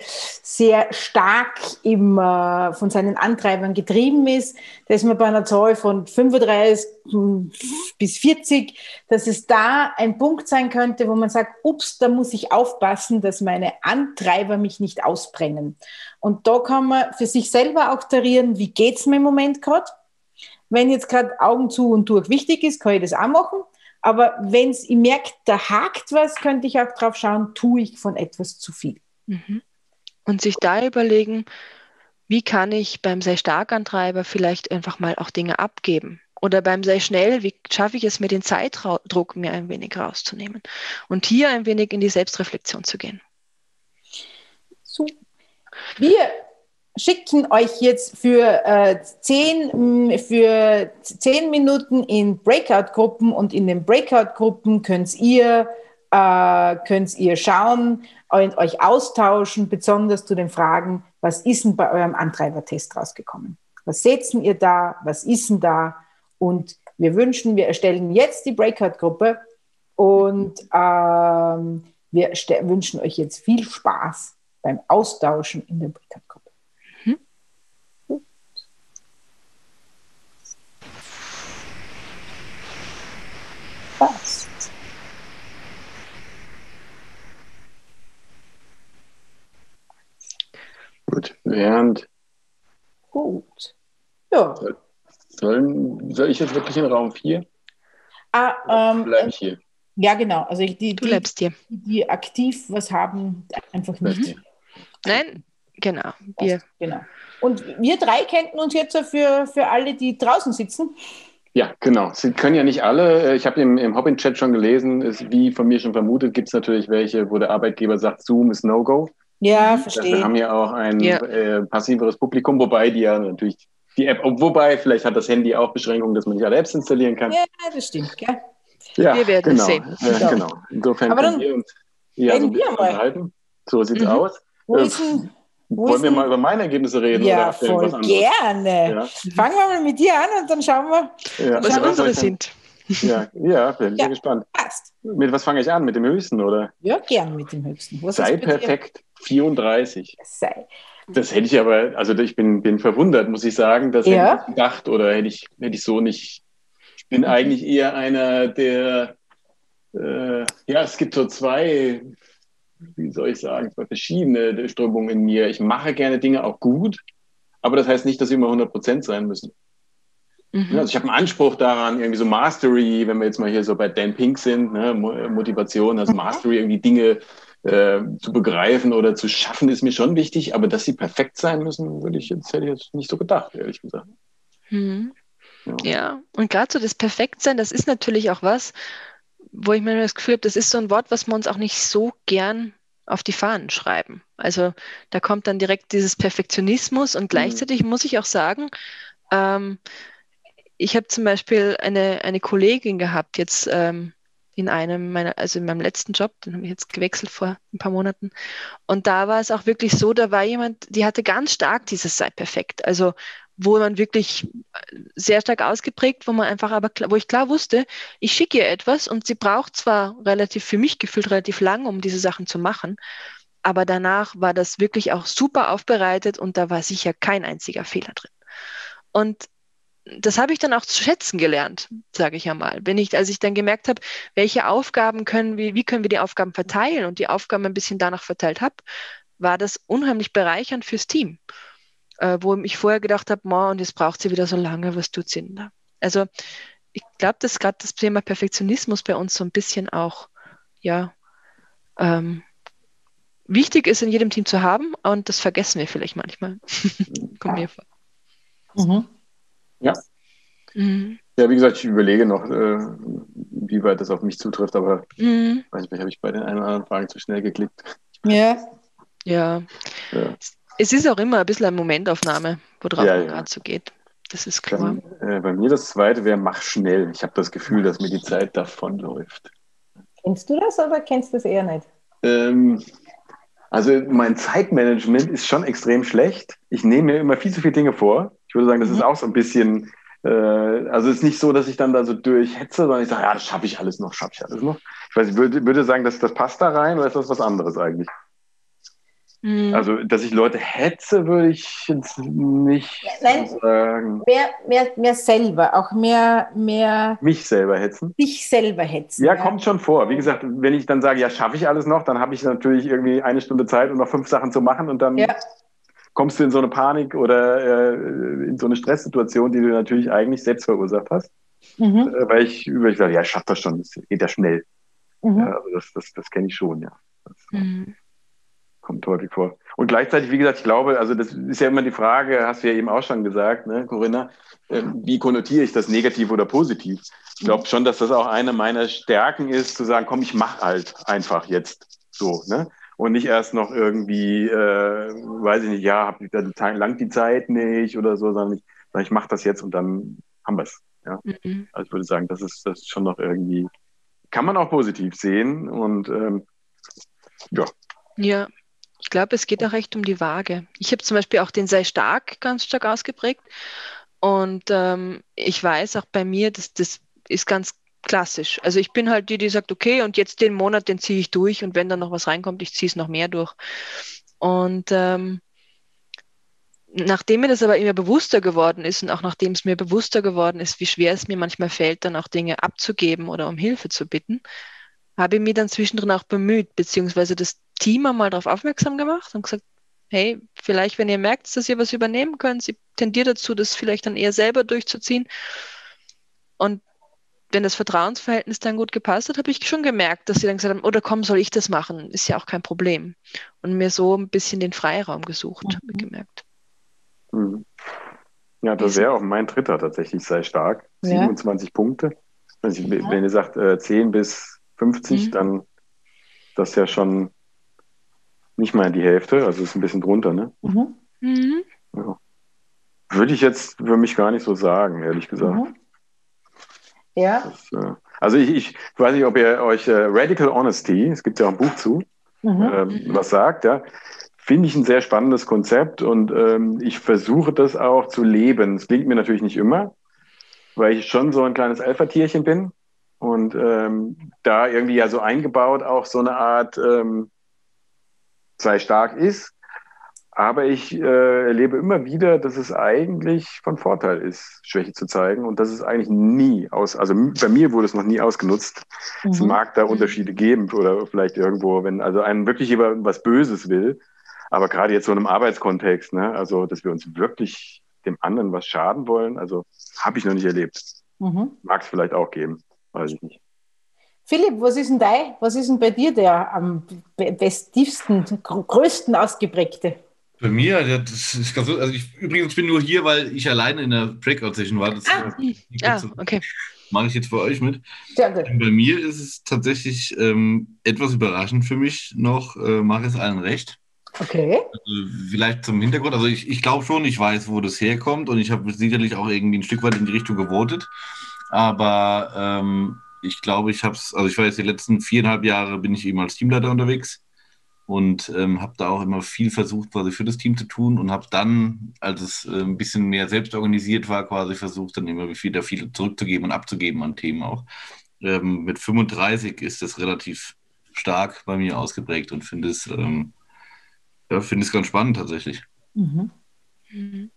sehr stark im, äh, von seinen Antreibern getrieben ist, da ist man bei einer Zahl von 35 bis 40, dass es da ein Punkt sein könnte, wo man sagt, ups, da muss ich aufpassen, dass meine Antreiber mich nicht ausbrennen. Und da kann man für sich selber auch tarieren, wie geht's mir im Moment gerade? Wenn jetzt gerade Augen zu und durch wichtig ist, kann ich das auch machen. Aber wenn ich merke, da hakt was, könnte ich auch drauf schauen, tue ich von etwas zu viel. Mhm. Und sich da überlegen, wie kann ich beim sehr starken Treiber vielleicht einfach mal auch Dinge abgeben? Oder beim sehr schnell, wie schaffe ich es mir den Zeitdruck mir ein wenig rauszunehmen? Und hier ein wenig in die Selbstreflexion zu gehen. So. Wir schicken euch jetzt für, äh, zehn, mm, für zehn Minuten in Breakout-Gruppen und in den Breakout-Gruppen könnt ihr, äh, könnt ihr schauen, euch austauschen, besonders zu den Fragen, was ist denn bei eurem Antreibertest rausgekommen? Was seht ihr da? Was ist denn da? Und wir wünschen, wir erstellen jetzt die Breakout-Gruppe und ähm, wir wünschen euch jetzt viel Spaß beim Austauschen in der Breakout-Gruppe. Passt. Gut, während. Gut. Ja. Sollen, soll ich jetzt wirklich in Raum 4? Ah, ähm, Bleibe ich hier? Ja, genau. Also die, du bleibst hier. Die, die aktiv was haben, einfach nicht. Nein, genau. Wir. Genau. Und wir drei kennen uns jetzt für, für alle, die draußen sitzen. Ja, genau. Sie können ja nicht alle. Äh, ich habe im, im Hobbit-Chat schon gelesen, ist, wie von mir schon vermutet, gibt es natürlich welche, wo der Arbeitgeber sagt, Zoom ist No-Go. Ja, verstehe. Wir haben ja auch ein ja. Äh, passiveres Publikum, wobei die ja natürlich die App, wobei vielleicht hat das Handy auch Beschränkungen, dass man nicht alle Apps installieren kann. Ja, das stimmt, gell? Ja, wir werden genau. sehen. Ja, genau. Insofern Aber können wir uns ja, so wir unterhalten. So sieht's mhm. aus. Wo ist denn wo Wollen wir mal über meine Ergebnisse reden? Ja, voll gerne. Ja. Fangen wir mal mit dir an und dann schauen wir, ja. was unsere sind. Ja, ja, bin ja, gespannt. Passt. Mit was fange ich an? Mit dem höchsten, oder? Ja, gern mit dem höchsten. Was Sei perfekt, 34. Sei. Das hätte ich aber, also ich bin, bin verwundert, muss ich sagen. Das ja. hätte ich gedacht oder hätte ich, hätte ich so nicht. Ich bin mhm. eigentlich eher einer, der, äh, ja, es gibt so zwei wie soll ich sagen, zwei verschiedene Strömungen in mir. Ich mache gerne Dinge auch gut, aber das heißt nicht, dass sie immer 100 Prozent sein müssen. Mhm. Also ich habe einen Anspruch daran, irgendwie so Mastery, wenn wir jetzt mal hier so bei Dan Pink sind, ne, Motivation, also Mastery, irgendwie Dinge äh, zu begreifen oder zu schaffen, ist mir schon wichtig, aber dass sie perfekt sein müssen, würde ich jetzt, hätte ich jetzt nicht so gedacht, ehrlich gesagt. Mhm. Ja. ja, und gerade so das Perfektsein, das ist natürlich auch was, wo ich mir das Gefühl habe, das ist so ein Wort, was wir uns auch nicht so gern auf die Fahnen schreiben. Also da kommt dann direkt dieses Perfektionismus und mhm. gleichzeitig mhm. muss ich auch sagen, ähm, ich habe zum Beispiel eine, eine Kollegin gehabt, jetzt ähm, in einem meiner, also in meinem letzten Job, den habe ich jetzt gewechselt vor ein paar Monaten. Und da war es auch wirklich so, da war jemand, die hatte ganz stark dieses sei perfekt. Also wo man wirklich sehr stark ausgeprägt, wo man einfach aber, wo ich klar wusste, ich schicke ihr etwas und sie braucht zwar relativ, für mich gefühlt relativ lang, um diese Sachen zu machen, aber danach war das wirklich auch super aufbereitet und da war sicher kein einziger Fehler drin. Und das habe ich dann auch zu schätzen gelernt, sage ich ja mal. Wenn ich, als ich dann gemerkt habe, welche Aufgaben können wir, wie können wir die Aufgaben verteilen und die Aufgaben ein bisschen danach verteilt habe, war das unheimlich bereichernd fürs Team äh, wo ich vorher gedacht habe, und jetzt braucht sie wieder so lange, was tut sie denn da? Also ich glaube, dass gerade das Thema Perfektionismus bei uns so ein bisschen auch, ja, ähm, wichtig ist, in jedem Team zu haben und das vergessen wir vielleicht manchmal. Kommt mir vor. Mhm. Ja. Mhm. Ja, wie gesagt, ich überlege noch, äh, wie weit das auf mich zutrifft, aber mhm. manchmal habe ich bei den einen oder anderen Fragen zu schnell geklickt. Ja. ja. ja. Es ist auch immer ein bisschen eine Momentaufnahme, worauf ja, man ja. gerade so geht. Das ist klar. Dann, äh, bei mir das zweite wäre, mach schnell. Ich habe das Gefühl, dass mir die Zeit davonläuft. Kennst du das oder kennst du das eher nicht? Ähm, also mein Zeitmanagement ist schon extrem schlecht. Ich nehme mir immer viel zu viele Dinge vor. Ich würde sagen, das mhm. ist auch so ein bisschen, äh, also es ist nicht so, dass ich dann da so durchhetze, sondern ich sage, ja, das schaffe ich alles noch, schaffe ich alles noch. Ich weiß, ich würde, würde sagen, dass das passt da rein oder ist das was anderes eigentlich? Mhm. Also, dass ich Leute hetze, würde ich jetzt nicht Nein, sagen. Mehr, mehr, mehr selber, auch mehr, mehr. Mich selber hetzen? Dich selber hetzen. Ja, ja, kommt schon vor. Wie gesagt, wenn ich dann sage, ja, schaffe ich alles noch, dann habe ich natürlich irgendwie eine Stunde Zeit, um noch fünf Sachen zu machen und dann ja. kommst du in so eine Panik oder äh, in so eine Stresssituation, die du natürlich eigentlich selbst verursacht hast. Mhm. Äh, weil ich über ich sage, ja, ich schaffe das schon, das geht ja schnell. Mhm. Ja, also das, das, das kenne ich schon, ja. Das, mhm kommt häufig vor. Und gleichzeitig, wie gesagt, ich glaube, also das ist ja immer die Frage, hast du ja eben auch schon gesagt, ne, Corinna, äh, wie konnotiere ich das negativ oder positiv? Ich glaube schon, dass das auch eine meiner Stärken ist, zu sagen, komm, ich mache halt einfach jetzt so, ne? Und nicht erst noch irgendwie, äh, weiß ich nicht, ja, hab dann lang die Zeit nicht oder so, sondern ich, ich mache das jetzt und dann haben wir es. Ja? Mhm. Also ich würde sagen, das ist, das ist schon noch irgendwie, kann man auch positiv sehen und ähm, ja. Ja, glaube, es geht auch recht um die Waage. Ich habe zum Beispiel auch den Sei stark ganz stark ausgeprägt. Und ähm, ich weiß auch bei mir, dass das ist ganz klassisch. Also ich bin halt die, die sagt, okay, und jetzt den Monat, den ziehe ich durch und wenn dann noch was reinkommt, ich ziehe es noch mehr durch. Und ähm, nachdem mir das aber immer bewusster geworden ist und auch nachdem es mir bewusster geworden ist, wie schwer es mir manchmal fällt, dann auch Dinge abzugeben oder um Hilfe zu bitten, habe ich mich dann zwischendrin auch bemüht, beziehungsweise das Team einmal darauf aufmerksam gemacht und gesagt, hey, vielleicht, wenn ihr merkt, dass ihr was übernehmen könnt, sie tendiert dazu, das vielleicht dann eher selber durchzuziehen. Und wenn das Vertrauensverhältnis dann gut gepasst hat, habe ich schon gemerkt, dass sie dann gesagt haben, oder komm, soll ich das machen? Ist ja auch kein Problem. Und mir so ein bisschen den Freiraum gesucht, mhm. habe ich gemerkt. Mhm. Ja, das wäre auch mein dritter tatsächlich, sei stark. 27 ja. Punkte. Also wenn ihr sagt äh, 10 bis 50, mhm. dann das ja schon nicht mal die Hälfte, also ist ein bisschen drunter, ne? Mhm. Mhm. Ja. Würde ich jetzt für mich gar nicht so sagen, ehrlich gesagt. Mhm. Ja. Das, äh, also ich, ich, weiß nicht, ob ihr euch äh, Radical Honesty, es gibt ja auch ein Buch zu, mhm. ähm, was sagt, ja. Finde ich ein sehr spannendes Konzept und ähm, ich versuche das auch zu leben. Es klingt mir natürlich nicht immer, weil ich schon so ein kleines Alpha-Tierchen bin. Und ähm, da irgendwie ja so eingebaut auch so eine Art ähm, sei stark ist. Aber ich äh, erlebe immer wieder, dass es eigentlich von Vorteil ist, Schwäche zu zeigen. Und das ist eigentlich nie aus, also bei mir wurde es noch nie ausgenutzt. Mhm. Es mag da Unterschiede geben oder vielleicht irgendwo, wenn also einen wirklich über was Böses will. Aber gerade jetzt so in einem Arbeitskontext, ne, also dass wir uns wirklich dem anderen was schaden wollen, also habe ich noch nicht erlebt. Mhm. Mag es vielleicht auch geben, weiß ich nicht. Philipp, was ist denn dein, was ist denn bei dir der am bestivsten, größten ausgeprägte? Bei mir, das ist ganz, also ich übrigens bin nur hier, weil ich alleine in der Breakout-Session war. Das ah, ah okay. Mache ich jetzt für euch mit. Sehr gut. Bei mir ist es tatsächlich ähm, etwas überraschend für mich noch, äh, mache es allen recht. Okay. Also vielleicht zum Hintergrund. Also ich, ich glaube schon, ich weiß, wo das herkommt und ich habe sicherlich auch irgendwie ein Stück weit in die Richtung gewotet. Aber ähm, ich glaube, ich habe es, also ich war jetzt die letzten viereinhalb Jahre, bin ich eben als Teamleiter unterwegs und ähm, habe da auch immer viel versucht, quasi für das Team zu tun und habe dann, als es äh, ein bisschen mehr selbst organisiert war, quasi versucht, dann immer wieder viel zurückzugeben und abzugeben an Themen auch. Ähm, mit 35 ist das relativ stark bei mir ausgeprägt und finde es, ähm, ja, finde es ganz spannend tatsächlich. Mhm. Mhm.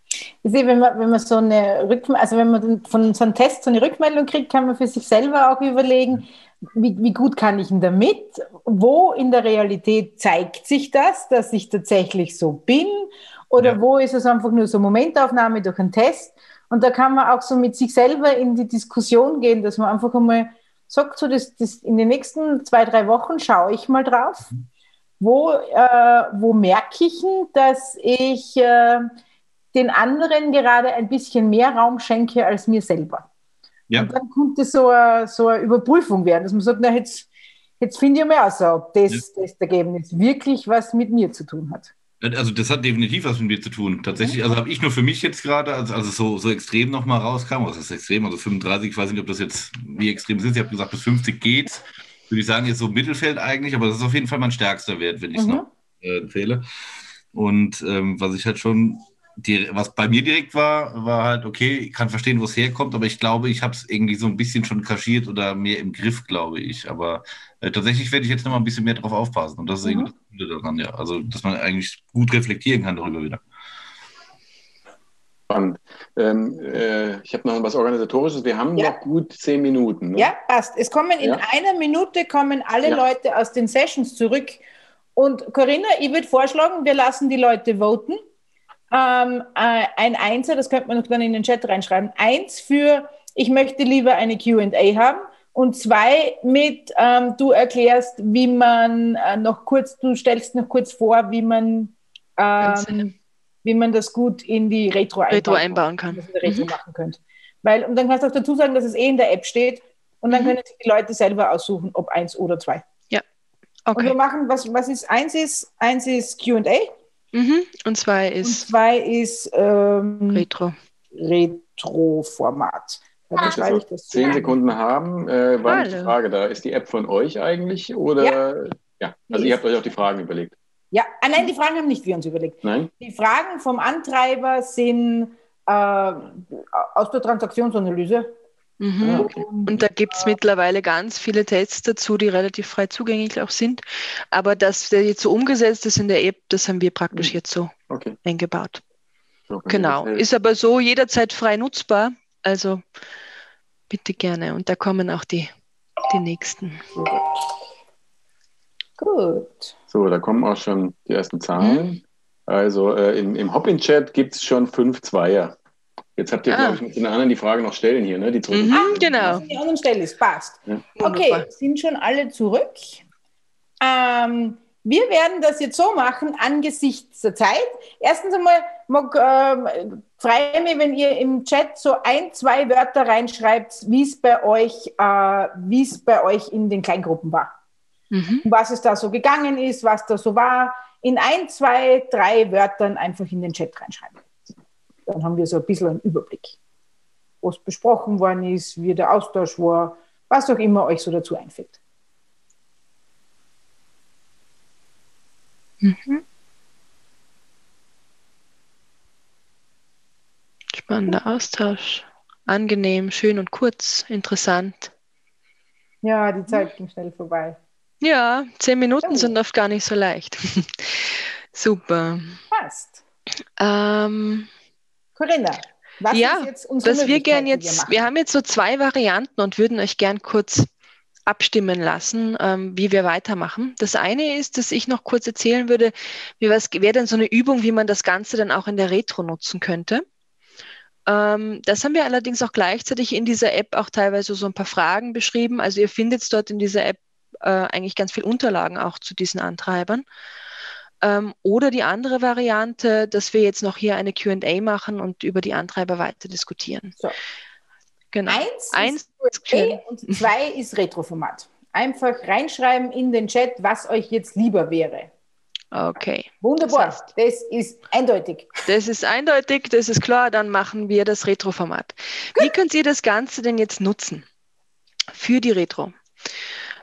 Ich sehe, wenn man, wenn man so eine Rückmeldung, also wenn man von so einem Test so eine Rückmeldung kriegt, kann man für sich selber auch überlegen, wie, wie gut kann ich denn damit? Wo in der Realität zeigt sich das, dass ich tatsächlich so bin? Oder ja. wo ist es einfach nur so Momentaufnahme durch einen Test? Und da kann man auch so mit sich selber in die Diskussion gehen, dass man einfach einmal sagt, so das, das in den nächsten zwei, drei Wochen schaue ich mal drauf. Mhm wo, äh, wo merke ich, dass ich äh, den anderen gerade ein bisschen mehr Raum schenke als mir selber. Ja. Und dann könnte so eine, so eine Überprüfung werden, dass man sagt, na, jetzt, jetzt finde ich mal aus, ob das, ja. das Ergebnis wirklich was mit mir zu tun hat. Also das hat definitiv was mit mir zu tun. Tatsächlich, also habe ich nur für mich jetzt gerade, als, als es so, so extrem nochmal rauskam, was ist extrem, also 35, ich weiß nicht, ob das jetzt wie extrem ist. Ich habe gesagt, bis 50 geht. Würde ich sagen, jetzt so Mittelfeld eigentlich, aber das ist auf jeden Fall mein stärkster Wert, wenn ich es mhm. noch äh, empfehle. Und ähm, was ich halt schon die, was bei mir direkt war, war halt, okay, ich kann verstehen, wo es herkommt, aber ich glaube, ich habe es irgendwie so ein bisschen schon kaschiert oder mehr im Griff, glaube ich. Aber äh, tatsächlich werde ich jetzt noch mal ein bisschen mehr drauf aufpassen. Und das ist mhm. irgendwie das Gute daran, ja. Also, dass man eigentlich gut reflektieren kann darüber wieder. Spannend. Ähm, äh, ich habe noch was Organisatorisches. Wir haben ja. noch gut zehn Minuten. Ne? Ja, passt. Es kommen in ja. einer Minute kommen alle ja. Leute aus den Sessions zurück. Und Corinna, ich würde vorschlagen, wir lassen die Leute voten. Ähm, äh, ein Einser, das könnte man dann in den Chat reinschreiben. Eins für, ich möchte lieber eine QA haben. Und zwei mit, ähm, du erklärst, wie man äh, noch kurz, du stellst noch kurz vor, wie man, ähm, wie man das gut in die Retro, Retro einbauen, kann. kann. Retro mhm. machen könnt. Weil, und dann kannst du auch dazu sagen, dass es eh in der App steht. Und dann mhm. können sich die Leute selber aussuchen, ob eins oder zwei. Ja. Okay. Und wir machen, was, was ist eins ist, eins ist QA. Mhm. Und zwei ist. Und zwei ist ähm, Retro. Retro-Format. Da ich das zehn Sekunden haben, äh, war die Frage da. Ist die App von euch eigentlich? Oder ja, ja. also ihr habt euch auch die Fragen überlegt. Ja, ah, nein, die Fragen haben nicht wir uns überlegt. Nein? Die Fragen vom Antreiber sind äh, aus der Transaktionsanalyse Mhm. Okay. Und da gibt es mittlerweile ganz viele Tests dazu, die relativ frei zugänglich auch sind. Aber dass der jetzt so umgesetzt ist in der App, das haben wir praktisch mhm. jetzt so okay. eingebaut. So genau. Ist aber so jederzeit frei nutzbar. Also bitte gerne. Und da kommen auch die, die nächsten. Gut. So, da kommen auch schon die ersten Zahlen. Mhm. Also äh, im, im Hop-In-Chat gibt es schon fünf Zweier. Jetzt habt ihr, ah. glaube ich, mit den anderen die Frage noch stellen hier, ne? Die zurück. Mhm, ah, genau. Die anderen stellen ist, passt. Ja. Okay, sind schon alle zurück. Ähm, wir werden das jetzt so machen angesichts der Zeit. Erstens einmal mag, äh, freue mich, wenn ihr im Chat so ein, zwei Wörter reinschreibt, wie es bei euch, äh, wie es bei euch in den Kleingruppen war. Mhm. Was es da so gegangen ist, was da so war. In ein, zwei, drei Wörtern einfach in den Chat reinschreiben. Dann haben wir so ein bisschen einen Überblick, was besprochen worden ist, wie der Austausch war, was auch immer euch so dazu einfällt. Mhm. Spannender Austausch. Angenehm, schön und kurz, interessant. Ja, die Zeit ging schnell vorbei. Ja, zehn Minuten sind oft gar nicht so leicht. Super. Passt. Ähm, Corinna, was ja, ist jetzt unsere was wir gern jetzt, wir, wir, haben jetzt so zwei Varianten und würden euch gern kurz abstimmen lassen, ähm, wie wir weitermachen. Das eine ist, dass ich noch kurz erzählen würde, wie was wäre denn so eine Übung, wie man das Ganze dann auch in der Retro nutzen könnte. Ähm, das haben wir allerdings auch gleichzeitig in dieser App auch teilweise so ein paar Fragen beschrieben. Also ihr findet dort in dieser App äh, eigentlich ganz viel Unterlagen auch zu diesen Antreibern. Ähm, oder die andere Variante, dass wir jetzt noch hier eine QA machen und über die Antreiber weiter diskutieren. So. Genau. Eins, Eins ist QA und zwei ist Retroformat. Einfach reinschreiben in den Chat, was euch jetzt lieber wäre. Okay. Wunderbar. Das, heißt, das, ist eindeutig. Das ist eindeutig, das ist klar. Dann machen wir das Retroformat. Wie könnt ihr das Ganze denn jetzt nutzen für die Retro?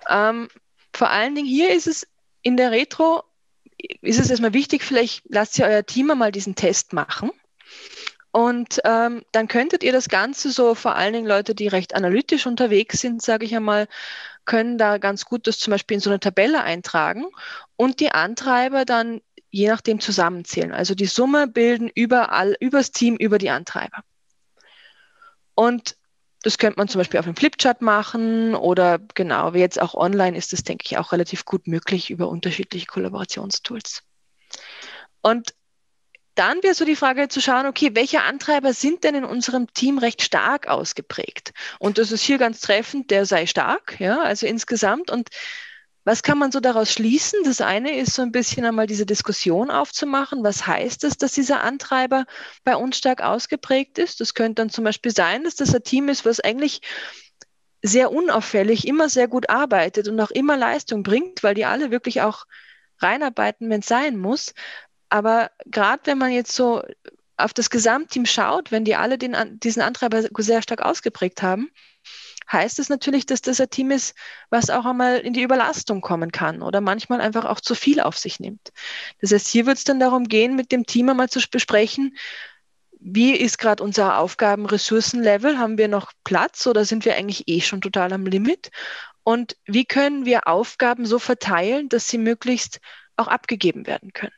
Ähm, vor allen Dingen hier ist es in der Retro ist es erstmal wichtig, vielleicht lasst ihr euer Team einmal diesen Test machen. Und ähm, dann könntet ihr das Ganze so, vor allen Dingen Leute, die recht analytisch unterwegs sind, sage ich einmal, können da ganz gut das zum Beispiel in so eine Tabelle eintragen und die Antreiber dann je nachdem zusammenzählen. Also die Summe bilden überall, übers Team, über die Antreiber. Und das könnte man zum Beispiel auf einem Flipchart machen oder genau, wie jetzt auch online ist das, denke ich, auch relativ gut möglich über unterschiedliche Kollaborationstools. Und dann wäre so die Frage zu schauen, okay, welche Antreiber sind denn in unserem Team recht stark ausgeprägt? Und das ist hier ganz treffend, der sei stark, ja, also insgesamt. Und was kann man so daraus schließen? Das eine ist so ein bisschen einmal diese Diskussion aufzumachen. Was heißt es, dass dieser Antreiber bei uns stark ausgeprägt ist? Das könnte dann zum Beispiel sein, dass das ein Team ist, was eigentlich sehr unauffällig immer sehr gut arbeitet und auch immer Leistung bringt, weil die alle wirklich auch reinarbeiten, wenn es sein muss. Aber gerade wenn man jetzt so auf das Gesamtteam schaut, wenn die alle den, diesen Antreiber sehr stark ausgeprägt haben, heißt es natürlich, dass das ein Team ist, was auch einmal in die Überlastung kommen kann oder manchmal einfach auch zu viel auf sich nimmt. Das heißt, hier wird es dann darum gehen, mit dem Team einmal zu besprechen, wie ist gerade unser Aufgaben-Ressourcenlevel? Haben wir noch Platz oder sind wir eigentlich eh schon total am Limit? Und wie können wir Aufgaben so verteilen, dass sie möglichst auch abgegeben werden können?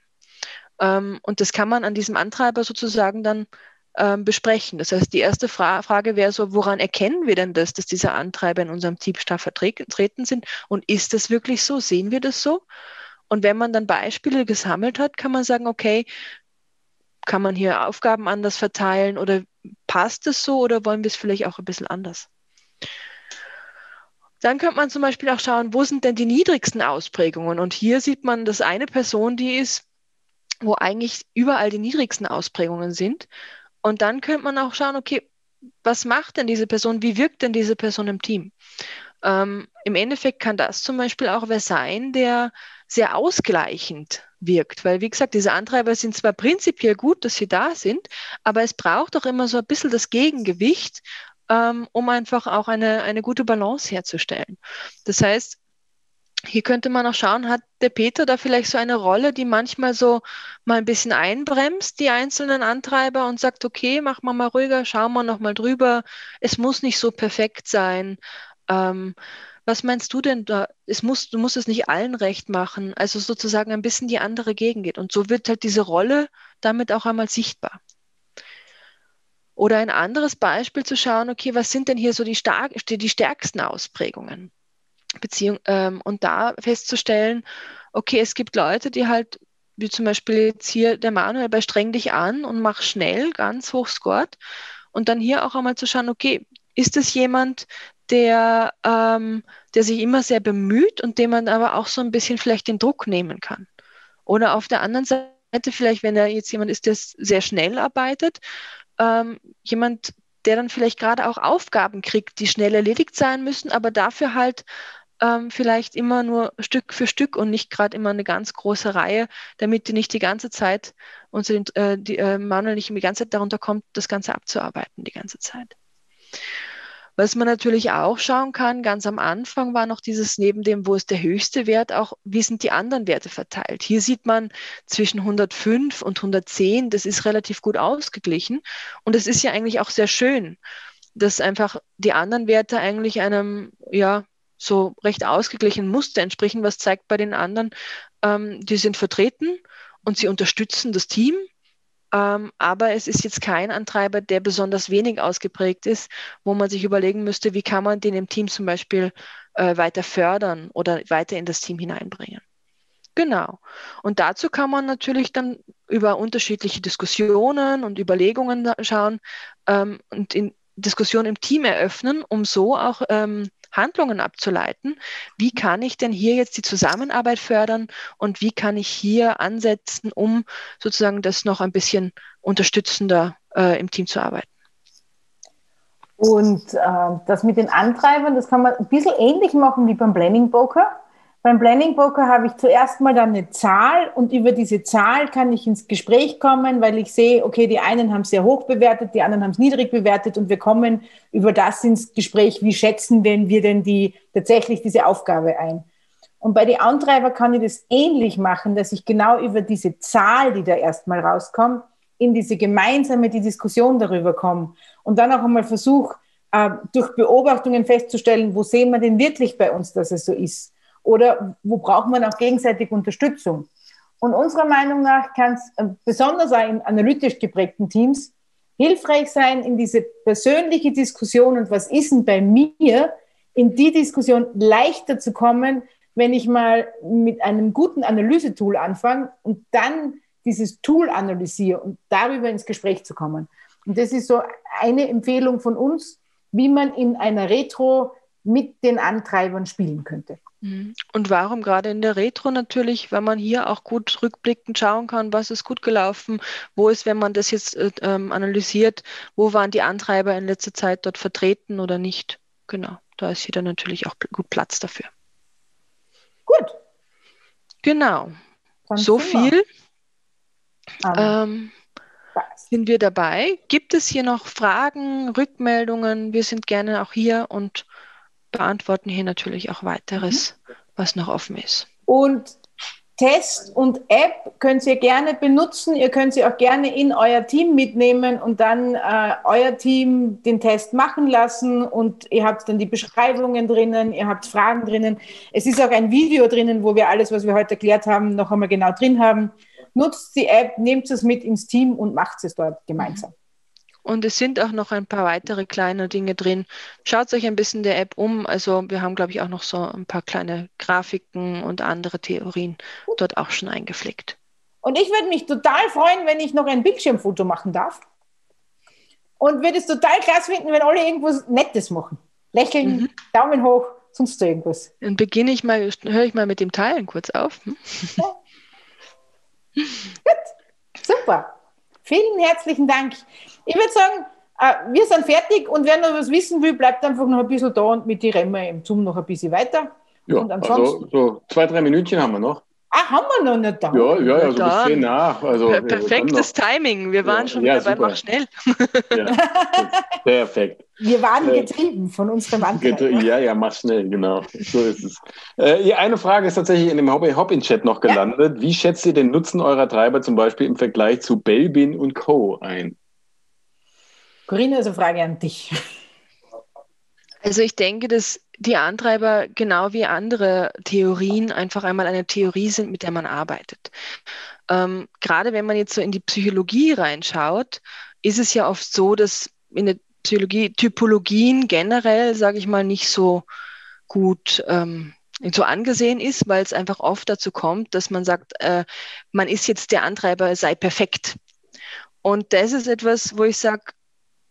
Ähm, und das kann man an diesem Antreiber sozusagen dann ähm, besprechen. Das heißt, die erste Fra Frage wäre so, woran erkennen wir denn das, dass diese Antreiber in unserem stark vertreten sind? Und ist das wirklich so? Sehen wir das so? Und wenn man dann Beispiele gesammelt hat, kann man sagen, okay, kann man hier Aufgaben anders verteilen oder passt es so oder wollen wir es vielleicht auch ein bisschen anders? Dann könnte man zum Beispiel auch schauen, wo sind denn die niedrigsten Ausprägungen? Und hier sieht man, dass eine Person, die ist, wo eigentlich überall die niedrigsten Ausprägungen sind. Und dann könnte man auch schauen, okay, was macht denn diese Person? Wie wirkt denn diese Person im Team? Ähm, Im Endeffekt kann das zum Beispiel auch wer sein, der sehr ausgleichend wirkt. Weil, wie gesagt, diese Antreiber sind zwar prinzipiell gut, dass sie da sind, aber es braucht auch immer so ein bisschen das Gegengewicht, ähm, um einfach auch eine, eine gute Balance herzustellen. Das heißt, hier könnte man auch schauen, hat der Peter da vielleicht so eine Rolle, die manchmal so mal ein bisschen einbremst, die einzelnen Antreiber und sagt, okay, mach mal mal ruhiger, schauen wir noch mal drüber. Es muss nicht so perfekt sein. Ähm, was meinst du denn da? Es muss, du musst es nicht allen recht machen. Also sozusagen ein bisschen die andere Gegend Und so wird halt diese Rolle damit auch einmal sichtbar. Oder ein anderes Beispiel zu schauen, okay, was sind denn hier so die, stark, die stärksten Ausprägungen? Beziehung, ähm, und da festzustellen, okay, es gibt Leute, die halt, wie zum Beispiel jetzt hier der Manuel bei Streng dich an und mach schnell, ganz hoch scored. Und dann hier auch einmal zu schauen, okay, ist es jemand, der, ähm, der sich immer sehr bemüht und dem man aber auch so ein bisschen vielleicht den Druck nehmen kann? Oder auf der anderen Seite vielleicht, wenn er jetzt jemand ist, der sehr schnell arbeitet, ähm, jemand, der dann vielleicht gerade auch Aufgaben kriegt, die schnell erledigt sein müssen, aber dafür halt ähm, vielleicht immer nur Stück für Stück und nicht gerade immer eine ganz große Reihe, damit die nicht die ganze Zeit, unter den, äh, die, äh, Manuel nicht die ganze Zeit darunter kommt, das Ganze abzuarbeiten, die ganze Zeit. Was man natürlich auch schauen kann, ganz am Anfang war noch dieses neben dem, wo ist der höchste Wert, auch wie sind die anderen Werte verteilt. Hier sieht man zwischen 105 und 110, das ist relativ gut ausgeglichen. Und es ist ja eigentlich auch sehr schön, dass einfach die anderen Werte eigentlich einem, ja, so recht ausgeglichenen Muster entsprechen, was zeigt bei den anderen, ähm, die sind vertreten und sie unterstützen das Team. Ähm, aber es ist jetzt kein Antreiber, der besonders wenig ausgeprägt ist, wo man sich überlegen müsste, wie kann man den im Team zum Beispiel äh, weiter fördern oder weiter in das Team hineinbringen. Genau. Und dazu kann man natürlich dann über unterschiedliche Diskussionen und Überlegungen schauen ähm, und in Diskussionen im Team eröffnen, um so auch ähm, Handlungen abzuleiten. Wie kann ich denn hier jetzt die Zusammenarbeit fördern und wie kann ich hier ansetzen, um sozusagen das noch ein bisschen unterstützender äh, im Team zu arbeiten? Und äh, das mit den Antreibern, das kann man ein bisschen ähnlich machen wie beim Planning Poker. Beim Planning Poker habe ich zuerst mal dann eine Zahl und über diese Zahl kann ich ins Gespräch kommen, weil ich sehe, okay, die einen haben es sehr hoch bewertet, die anderen haben es niedrig bewertet und wir kommen über das ins Gespräch, wie schätzen denn wir denn die tatsächlich diese Aufgabe ein. Und bei den Antreiber kann ich das ähnlich machen, dass ich genau über diese Zahl, die da erstmal rauskommt, in diese gemeinsame die Diskussion darüber komme und dann auch einmal versuche, äh, durch Beobachtungen festzustellen, wo sehen wir denn wirklich bei uns, dass es so ist oder wo braucht man auch gegenseitig Unterstützung? Und unserer Meinung nach kann es äh, besonders auch in analytisch geprägten Teams hilfreich sein, in diese persönliche Diskussion und was ist denn bei mir, in die Diskussion leichter zu kommen, wenn ich mal mit einem guten Analysetool anfange und dann dieses Tool analysiere und darüber ins Gespräch zu kommen. Und das ist so eine Empfehlung von uns, wie man in einer Retro mit den Antreibern spielen könnte. Mhm. Und warum gerade in der Retro natürlich, weil man hier auch gut rückblickend schauen kann, was ist gut gelaufen, wo ist, wenn man das jetzt äh, ähm, analysiert, wo waren die Antreiber in letzter Zeit dort vertreten oder nicht. Genau, da ist hier dann natürlich auch gut Platz dafür. Gut. Genau. Dann so viel ähm, sind wir dabei. Gibt es hier noch Fragen, Rückmeldungen? Wir sind gerne auch hier und beantworten hier natürlich auch weiteres, mhm. was noch offen ist. Und Test und App könnt ihr gerne benutzen. Ihr könnt sie auch gerne in euer Team mitnehmen und dann äh, euer Team den Test machen lassen und ihr habt dann die Beschreibungen drinnen, ihr habt Fragen drinnen. Es ist auch ein Video drinnen, wo wir alles, was wir heute erklärt haben, noch einmal genau drin haben. Nutzt die App, nehmt es mit ins Team und macht es dort gemeinsam. Und es sind auch noch ein paar weitere kleine Dinge drin. Schaut euch ein bisschen der App um. Also wir haben, glaube ich, auch noch so ein paar kleine Grafiken und andere Theorien dort auch schon eingepflegt. Und ich würde mich total freuen, wenn ich noch ein Bildschirmfoto machen darf. Und würde es total klasse finden, wenn alle irgendwas Nettes machen. Lächeln, mhm. Daumen hoch, sonst irgendwas. Dann beginne ich mal, höre ich mal mit dem Teilen kurz auf. Hm? Ja. Gut, super. Vielen herzlichen Dank. Ich würde sagen, äh, wir sind fertig und wer noch was wissen will, bleibt einfach noch ein bisschen da und mit die Remmer im Zoom noch ein bisschen weiter. Ja, und also ansonsten, also so zwei, drei Minütchen haben wir noch. Ah, haben wir noch nicht da? Ja, ja, ja, so bis zehn nach. Also, per perfektes Timing. Wir waren ja, schon ja, dabei, mach schnell. Ja, perfekt. Wir waren äh, getrieben von unserem Antrieb. Ja, ja, mach schnell, genau. So ist es. Äh, eine Frage ist tatsächlich in dem Hobby-Hop-In-Chat noch gelandet. Ja. Wie schätzt ihr den Nutzen eurer Treiber zum Beispiel im Vergleich zu Belbin und Co. ein? Corinna, also Frage an dich. Also ich denke, dass die Antreiber genau wie andere Theorien einfach einmal eine Theorie sind, mit der man arbeitet. Ähm, gerade wenn man jetzt so in die Psychologie reinschaut, ist es ja oft so, dass in der Psychologie Typologien generell, sage ich mal, nicht so gut ähm, so angesehen ist, weil es einfach oft dazu kommt, dass man sagt, äh, man ist jetzt der Antreiber, sei perfekt. Und das ist etwas, wo ich sage,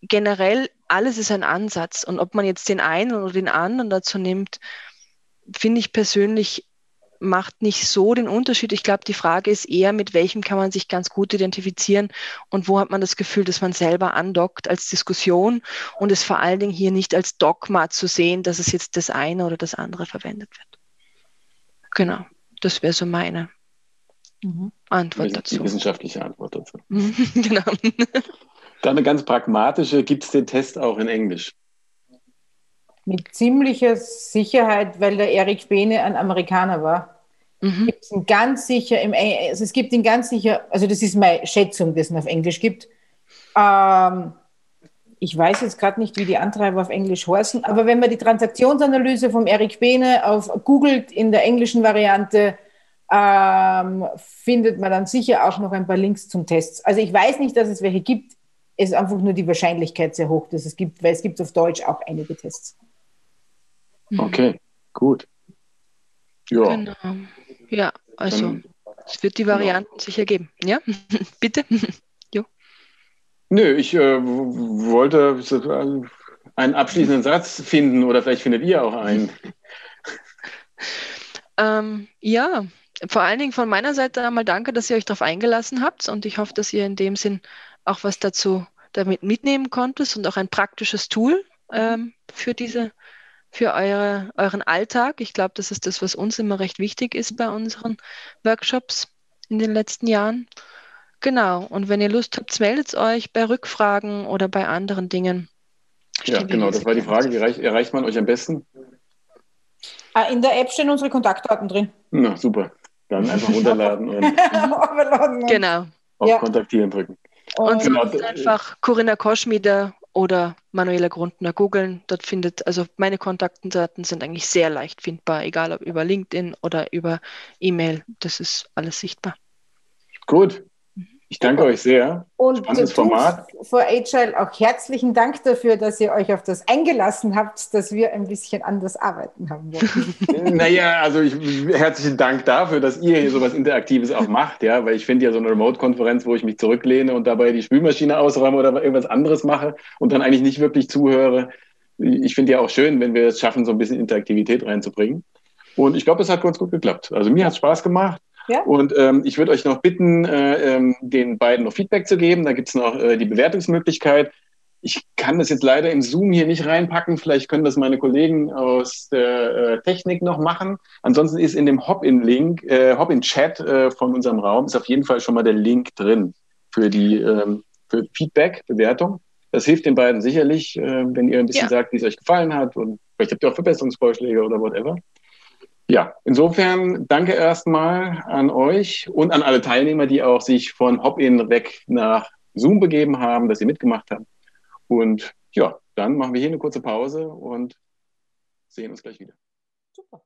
generell alles ist ein Ansatz. Und ob man jetzt den einen oder den anderen dazu nimmt, finde ich persönlich macht nicht so den Unterschied. Ich glaube, die Frage ist eher, mit welchem kann man sich ganz gut identifizieren und wo hat man das Gefühl, dass man selber andockt als Diskussion und es vor allen Dingen hier nicht als Dogma zu sehen, dass es jetzt das eine oder das andere verwendet wird. Genau, das wäre so meine mhm. Antwort dazu. Die wissenschaftliche Antwort dazu. genau. Dann eine ganz pragmatische, gibt es den Test auch in Englisch? Mit ziemlicher Sicherheit, weil der Erik Bene ein Amerikaner war. Mhm. Gibt ihn ganz sicher im, also es gibt ihn ganz sicher, also das ist meine Schätzung, dass es ihn auf Englisch gibt. Ähm, ich weiß jetzt gerade nicht, wie die Antreiber auf Englisch heißen, aber wenn man die Transaktionsanalyse vom Erik Bene auf googelt in der englischen Variante, ähm, findet man dann sicher auch noch ein paar Links zum Test. Also ich weiß nicht, dass es welche gibt ist einfach nur die Wahrscheinlichkeit sehr hoch, dass es gibt, weil es gibt auf Deutsch auch einige Tests. Mhm. Okay, gut. Ja. Genau. Ja, also Dann, es wird die genau. Varianten genau. sicher geben. Ja, bitte. jo. Nö, ich äh, wollte einen abschließenden Satz finden oder vielleicht findet ihr auch einen. ähm, ja, vor allen Dingen von meiner Seite einmal danke, dass ihr euch darauf eingelassen habt und ich hoffe, dass ihr in dem Sinn auch was dazu damit mitnehmen konntest und auch ein praktisches Tool ähm, für diese, für eure, euren Alltag. Ich glaube, das ist das, was uns immer recht wichtig ist bei unseren Workshops in den letzten Jahren. Genau. Und wenn ihr Lust habt, meldet euch bei Rückfragen oder bei anderen Dingen. Ja, genau, das war die Frage. Wie erreicht, erreicht man euch am besten? Ah, in der App stehen unsere Kontaktdaten drin. Na, super. Dann einfach runterladen und genau. auf ja. Kontaktieren drücken. Und genau. einfach Corinna Koschmieder oder Manuela Grundner googeln. Dort findet, also meine Kontaktdaten sind eigentlich sehr leicht findbar, egal ob über LinkedIn oder über E-Mail. Das ist alles sichtbar. Gut, ich danke euch sehr. Und Spannendes Format. Vor Agile auch herzlichen Dank dafür, dass ihr euch auf das eingelassen habt, dass wir ein bisschen anders arbeiten haben wollen. naja, also ich, herzlichen Dank dafür, dass ihr hier sowas Interaktives auch macht, ja, weil ich finde ja so eine Remote-Konferenz, wo ich mich zurücklehne und dabei die Spülmaschine ausräume oder irgendwas anderes mache und dann eigentlich nicht wirklich zuhöre. Ich finde ja auch schön, wenn wir es schaffen, so ein bisschen Interaktivität reinzubringen. Und ich glaube, es hat ganz gut geklappt. Also mir hat es Spaß gemacht. Ja. Und ähm, ich würde euch noch bitten, äh, ähm, den beiden noch Feedback zu geben. Da gibt es noch äh, die Bewertungsmöglichkeit. Ich kann das jetzt leider im Zoom hier nicht reinpacken. Vielleicht können das meine Kollegen aus der äh, Technik noch machen. Ansonsten ist in dem Hop-in-Link, äh, Hop-in-Chat äh, von unserem Raum ist auf jeden Fall schon mal der Link drin für die ähm, für Feedback, Bewertung. Das hilft den beiden sicherlich, äh, wenn ihr ein bisschen ja. sagt, wie es euch gefallen hat und vielleicht habt ihr auch Verbesserungsvorschläge oder whatever. Ja, insofern danke erstmal an euch und an alle Teilnehmer, die auch sich von Hop-in weg nach Zoom begeben haben, dass sie mitgemacht haben. Und ja, dann machen wir hier eine kurze Pause und sehen uns gleich wieder. Super.